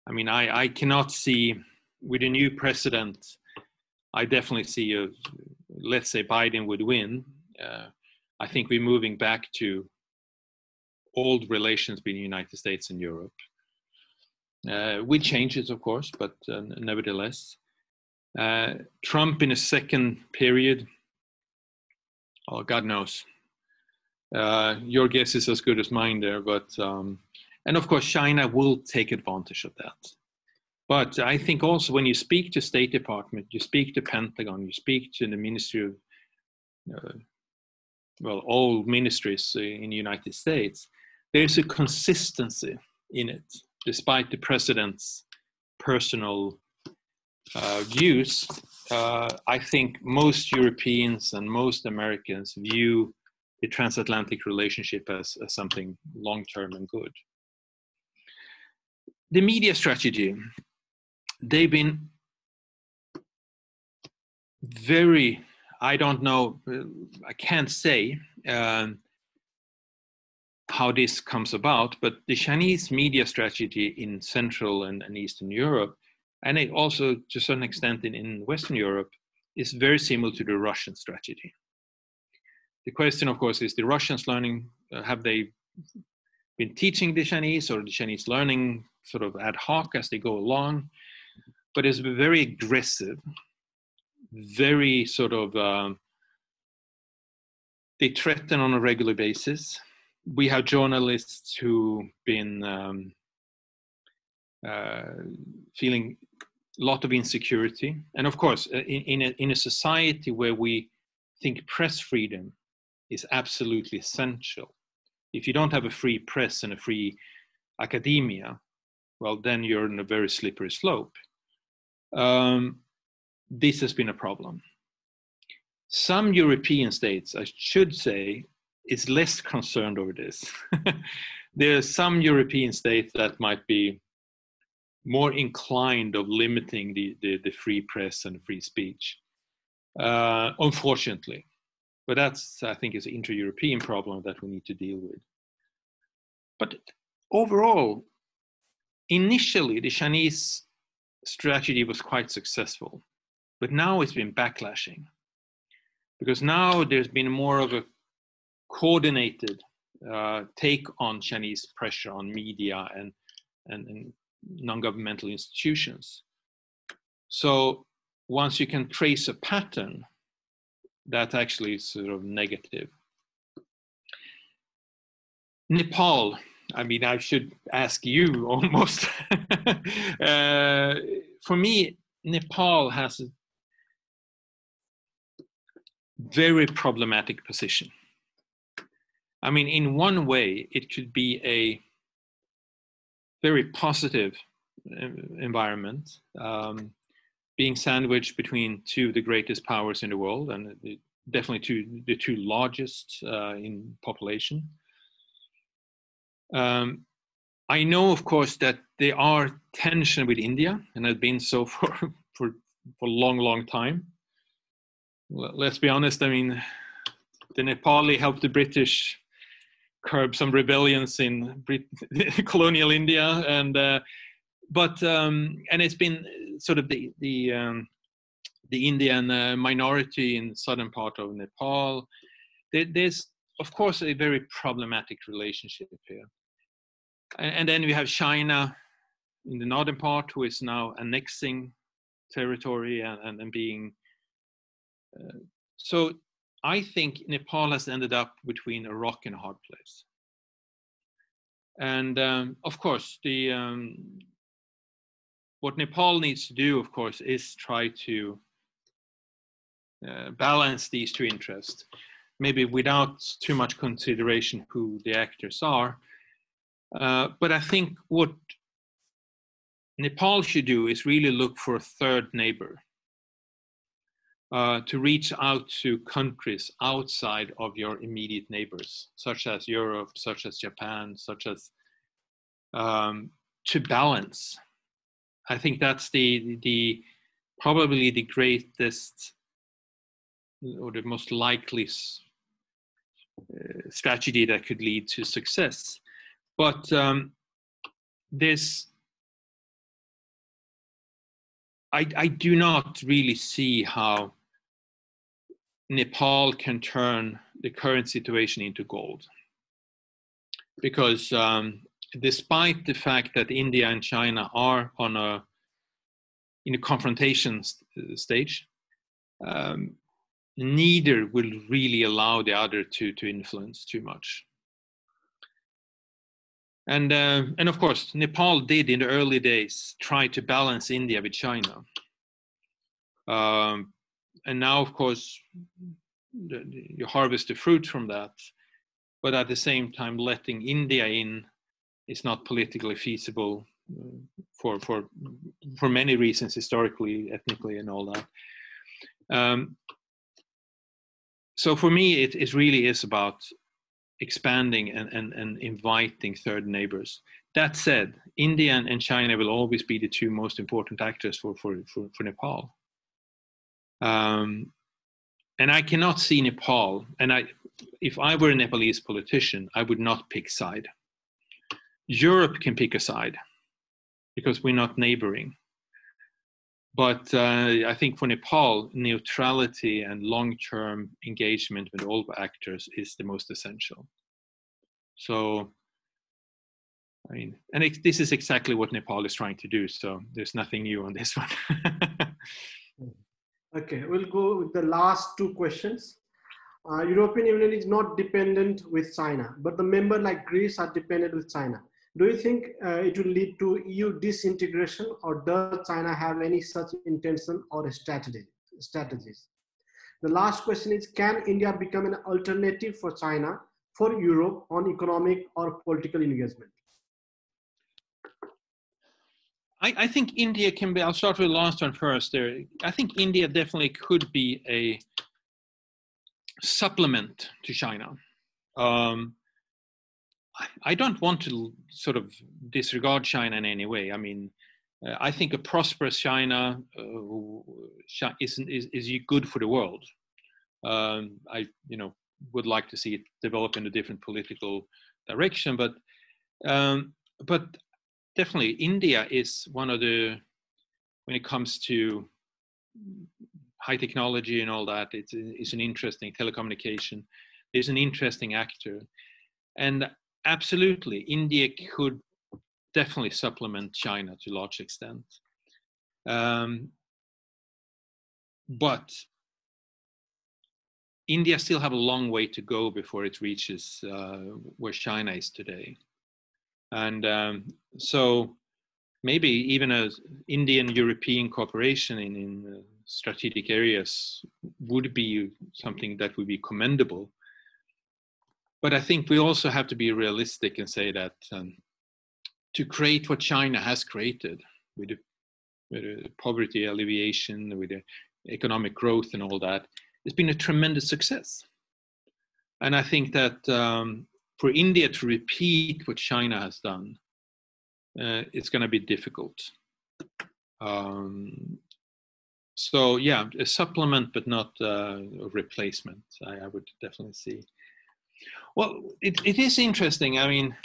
Speaker 2: I mean, I, I cannot see with a new president. I definitely see a, let's say Biden would win. Uh, I think we're moving back to old relations between the United States and Europe, uh, with changes, of course, but uh, nevertheless. Uh, Trump in a second period, oh, God knows. Uh, your guess is as good as mine there, but, um, and of course, China will take advantage of that. But I think also when you speak to State Department, you speak to Pentagon, you speak to the Ministry of, uh, well, all ministries in the United States, there's a consistency in it, despite the president's personal uh, views. Uh, I think most Europeans and most Americans view the transatlantic relationship as, as something long term and good. The media strategy, they've been very, I don't know, I can't say. Um, how this comes about, but the Chinese media strategy in Central and, and Eastern Europe, and it also to certain extent in, in Western Europe, is very similar to the Russian strategy. The question, of course, is the Russians learning, uh, have they been teaching the Chinese or the Chinese learning sort of ad hoc as they go along? But it's very aggressive, very sort of, um, they threaten on a regular basis we have journalists who've been um, uh, feeling a lot of insecurity. And of course, uh, in, in, a, in a society where we think press freedom is absolutely essential, if you don't have a free press and a free academia, well, then you're in a very slippery slope. Um, this has been a problem. Some European states, I should say, is less concerned over this. there are some European states that might be more inclined of limiting the, the, the free press and free speech, uh, unfortunately. But that's, I think, is an inter-European problem that we need to deal with. But overall, initially, the Chinese strategy was quite successful, but now it's been backlashing because now there's been more of a coordinated uh, take on Chinese pressure on media and, and, and non-governmental institutions. So once you can trace a pattern, that actually is sort of negative. Nepal, I mean, I should ask you almost. uh, for me, Nepal has a very problematic position. I mean, in one way, it could be a very positive environment, um, being sandwiched between two of the greatest powers in the world, and definitely two the two largest uh, in population. Um, I know, of course, that there are tension with India, and has been so for for for a long, long time. Let's be honest. I mean, the Nepali helped the British curb some rebellions in Brit- colonial India, and uh, but um, and it's been sort of the the um, the Indian uh, minority in southern part of Nepal. There, there's of course a very problematic relationship here, and, and then we have China in the northern part who is now annexing territory and, and, and being uh, so I think Nepal has ended up between a rock and a hard place. And um, of course, the um, what Nepal needs to do, of course, is try to uh, balance these two interests, maybe without too much consideration who the actors are. Uh, but I think what Nepal should do is really look for a third neighbor uh, to reach out to countries outside of your immediate neighbors, such as Europe, such as Japan, such as um, to balance. I think that's the the probably the greatest or the most likely uh, strategy that could lead to success. But um, this, I, I do not really see how Nepal can turn the current situation into gold. Because um, despite the fact that India and China are on a in a confrontation st- stage, um, neither will really allow the other to to influence too much. And uh, and of course, Nepal did in the early days try to balance India with China. Um, and now, of course, the, you harvest the fruit from that, but at the same time, letting India in is not politically feasible uh, for for for many reasons, historically, ethnically, and all that. Um, so for me, it, it really is about expanding and, and, and inviting third neighbors. That said, India and, and China will always be the two most important actors for, for, for, for Nepal. Um, and I cannot see Nepal, and I, if I were a Nepalese politician, I would not pick side. Europe can pick a side because we're not neighboring. But uh, I think for Nepal, neutrality and long term engagement with all actors is the most essential. So, I mean, and it, this is exactly what Nepal is trying to do. So there's nothing new on this one.
Speaker 1: okay, we'll go with the last two questions. Uh, European Union is not dependent with China, but the member like Greece are dependent with China. Do you think uh, it will lead to EU disintegration or does China have any such intention or strategy, strategies? The last question is, can India become an alternative for China for Europe on economic or political engagement?
Speaker 2: I, I think India can be, I'll start with the last one first there. I think India definitely could be a supplement to China. Um, I don't want to sort of disregard China in any way. I mean, uh, I think a prosperous China uh, is, is, is good for the world. Um, I, you know, would like to see it develop in a different political direction, but um, but definitely India is one of the when it comes to high technology and all that. It's, it's an interesting telecommunication. It's an interesting actor, and absolutely, India could definitely supplement China to a large extent. Um, but India still have a long way to go before it reaches uh, where China is today. And um, so maybe even a Indian European cooperation in, in uh, strategic areas would be something that would be commendable but I think we also have to be realistic and say that um, to create what China has created with with the poverty alleviation, with the economic growth and all that, it's been a tremendous success. And I think that um, for India to repeat what China has done, uh, it's going to be difficult. Um, so yeah, a supplement, but not uh, a replacement. I, I would definitely see. Well, it, it is interesting. I mean,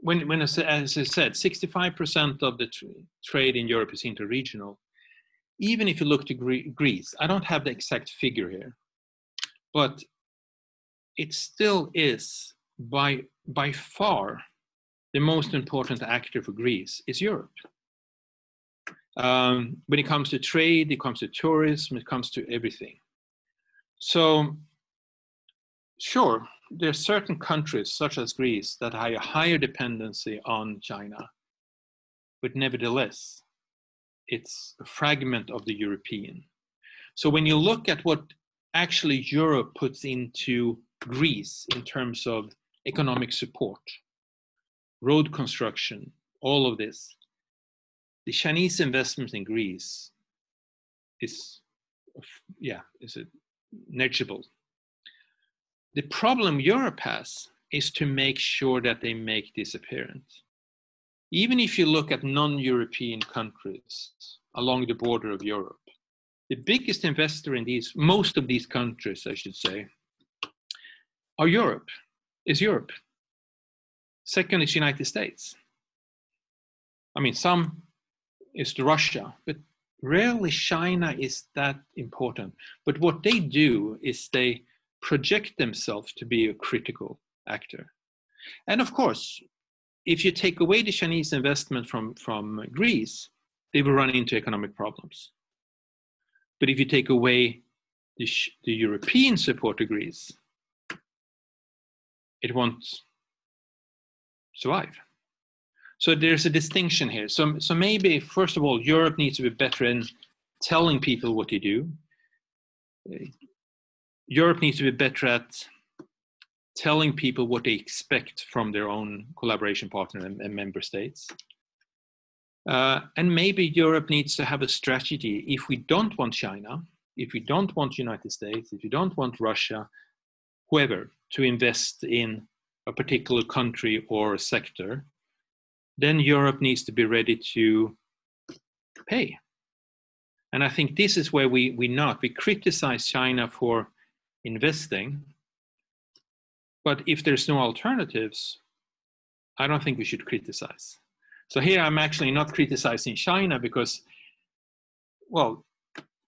Speaker 2: when, when as I said, 65% of the tr trade in Europe is interregional. Even if you look to Greece, I don't have the exact figure here, but it still is by, by far the most important actor for Greece is Europe. Um, when it comes to trade, it comes to tourism, it comes to everything. So, sure, there are certain countries, such as Greece, that have a higher dependency on China, but nevertheless, it's a fragment of the European. So when you look at what actually Europe puts into Greece in terms of economic support, road construction, all of this, the Chinese investment in Greece is yeah, is it negligible. The problem Europe has is to make sure that they make this apparent. Even if you look at non-European countries along the border of Europe, the biggest investor in these, most of these countries, I should say, are Europe, is Europe. Second is United States. I mean, some is Russia, but rarely China is that important. But what they do is they project themselves to be a critical actor. And of course, if you take away the Chinese investment from, from Greece, they will run into economic problems. But if you take away the, the European support to Greece, it won't survive. So there's a distinction here. So, so maybe, first of all, Europe needs to be better in telling people what to do. Europe needs to be better at telling people what they expect from their own collaboration partner and, and member states. Uh, and maybe Europe needs to have a strategy if we don't want China, if we don't want United States, if we don't want Russia, whoever, to invest in a particular country or sector, then Europe needs to be ready to pay. And I think this is where we, we not. We criticize China for investing, but if there's no alternatives, I don't think we should criticize. So here I'm actually not criticizing China because, well,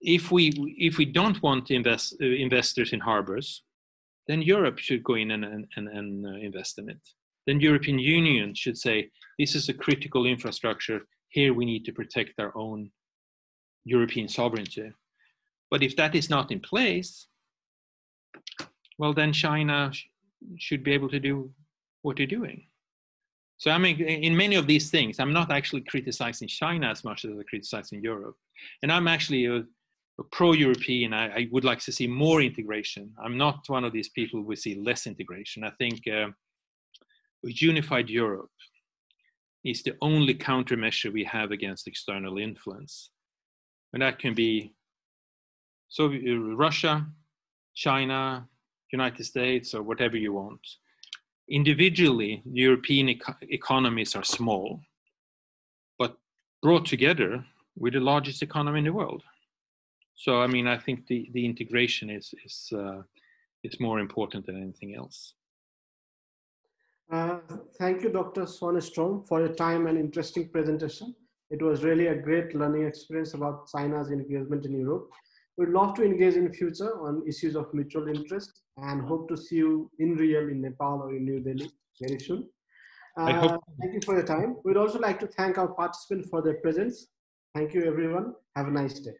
Speaker 2: if we if we don't want invest, uh, investors in harbors, then Europe should go in and, and, and, and uh, invest in it. Then European Union should say this is a critical infrastructure. Here we need to protect our own European sovereignty. But if that is not in place, well, then China sh- should be able to do what they're doing. So I mean, in many of these things, I'm not actually criticizing China as much as I'm criticizing Europe. And I'm actually a pro-European. I, I, would like to see more integration. I'm not one of these people who see less integration. I think uh, a unified Europe is the only countermeasure we have against external influence. And that can be so uh, Russia, China, United States, or whatever you want. Individually, European eco- economies are small, but brought together, we're the largest economy in the world. So, I mean, I think the, the integration is, is, uh, is more important than anything else.
Speaker 1: Uh, thank you, Dr. Swanström, for your time and interesting presentation. It was really a great learning experience about China's engagement in Europe. We'd love to engage in the future on issues of mutual interest and hope to see you in real in Nepal or in New Delhi very soon. Uh, thank you for your time. We'd also like to thank our participants for their presence. Thank you, everyone. Have a nice day.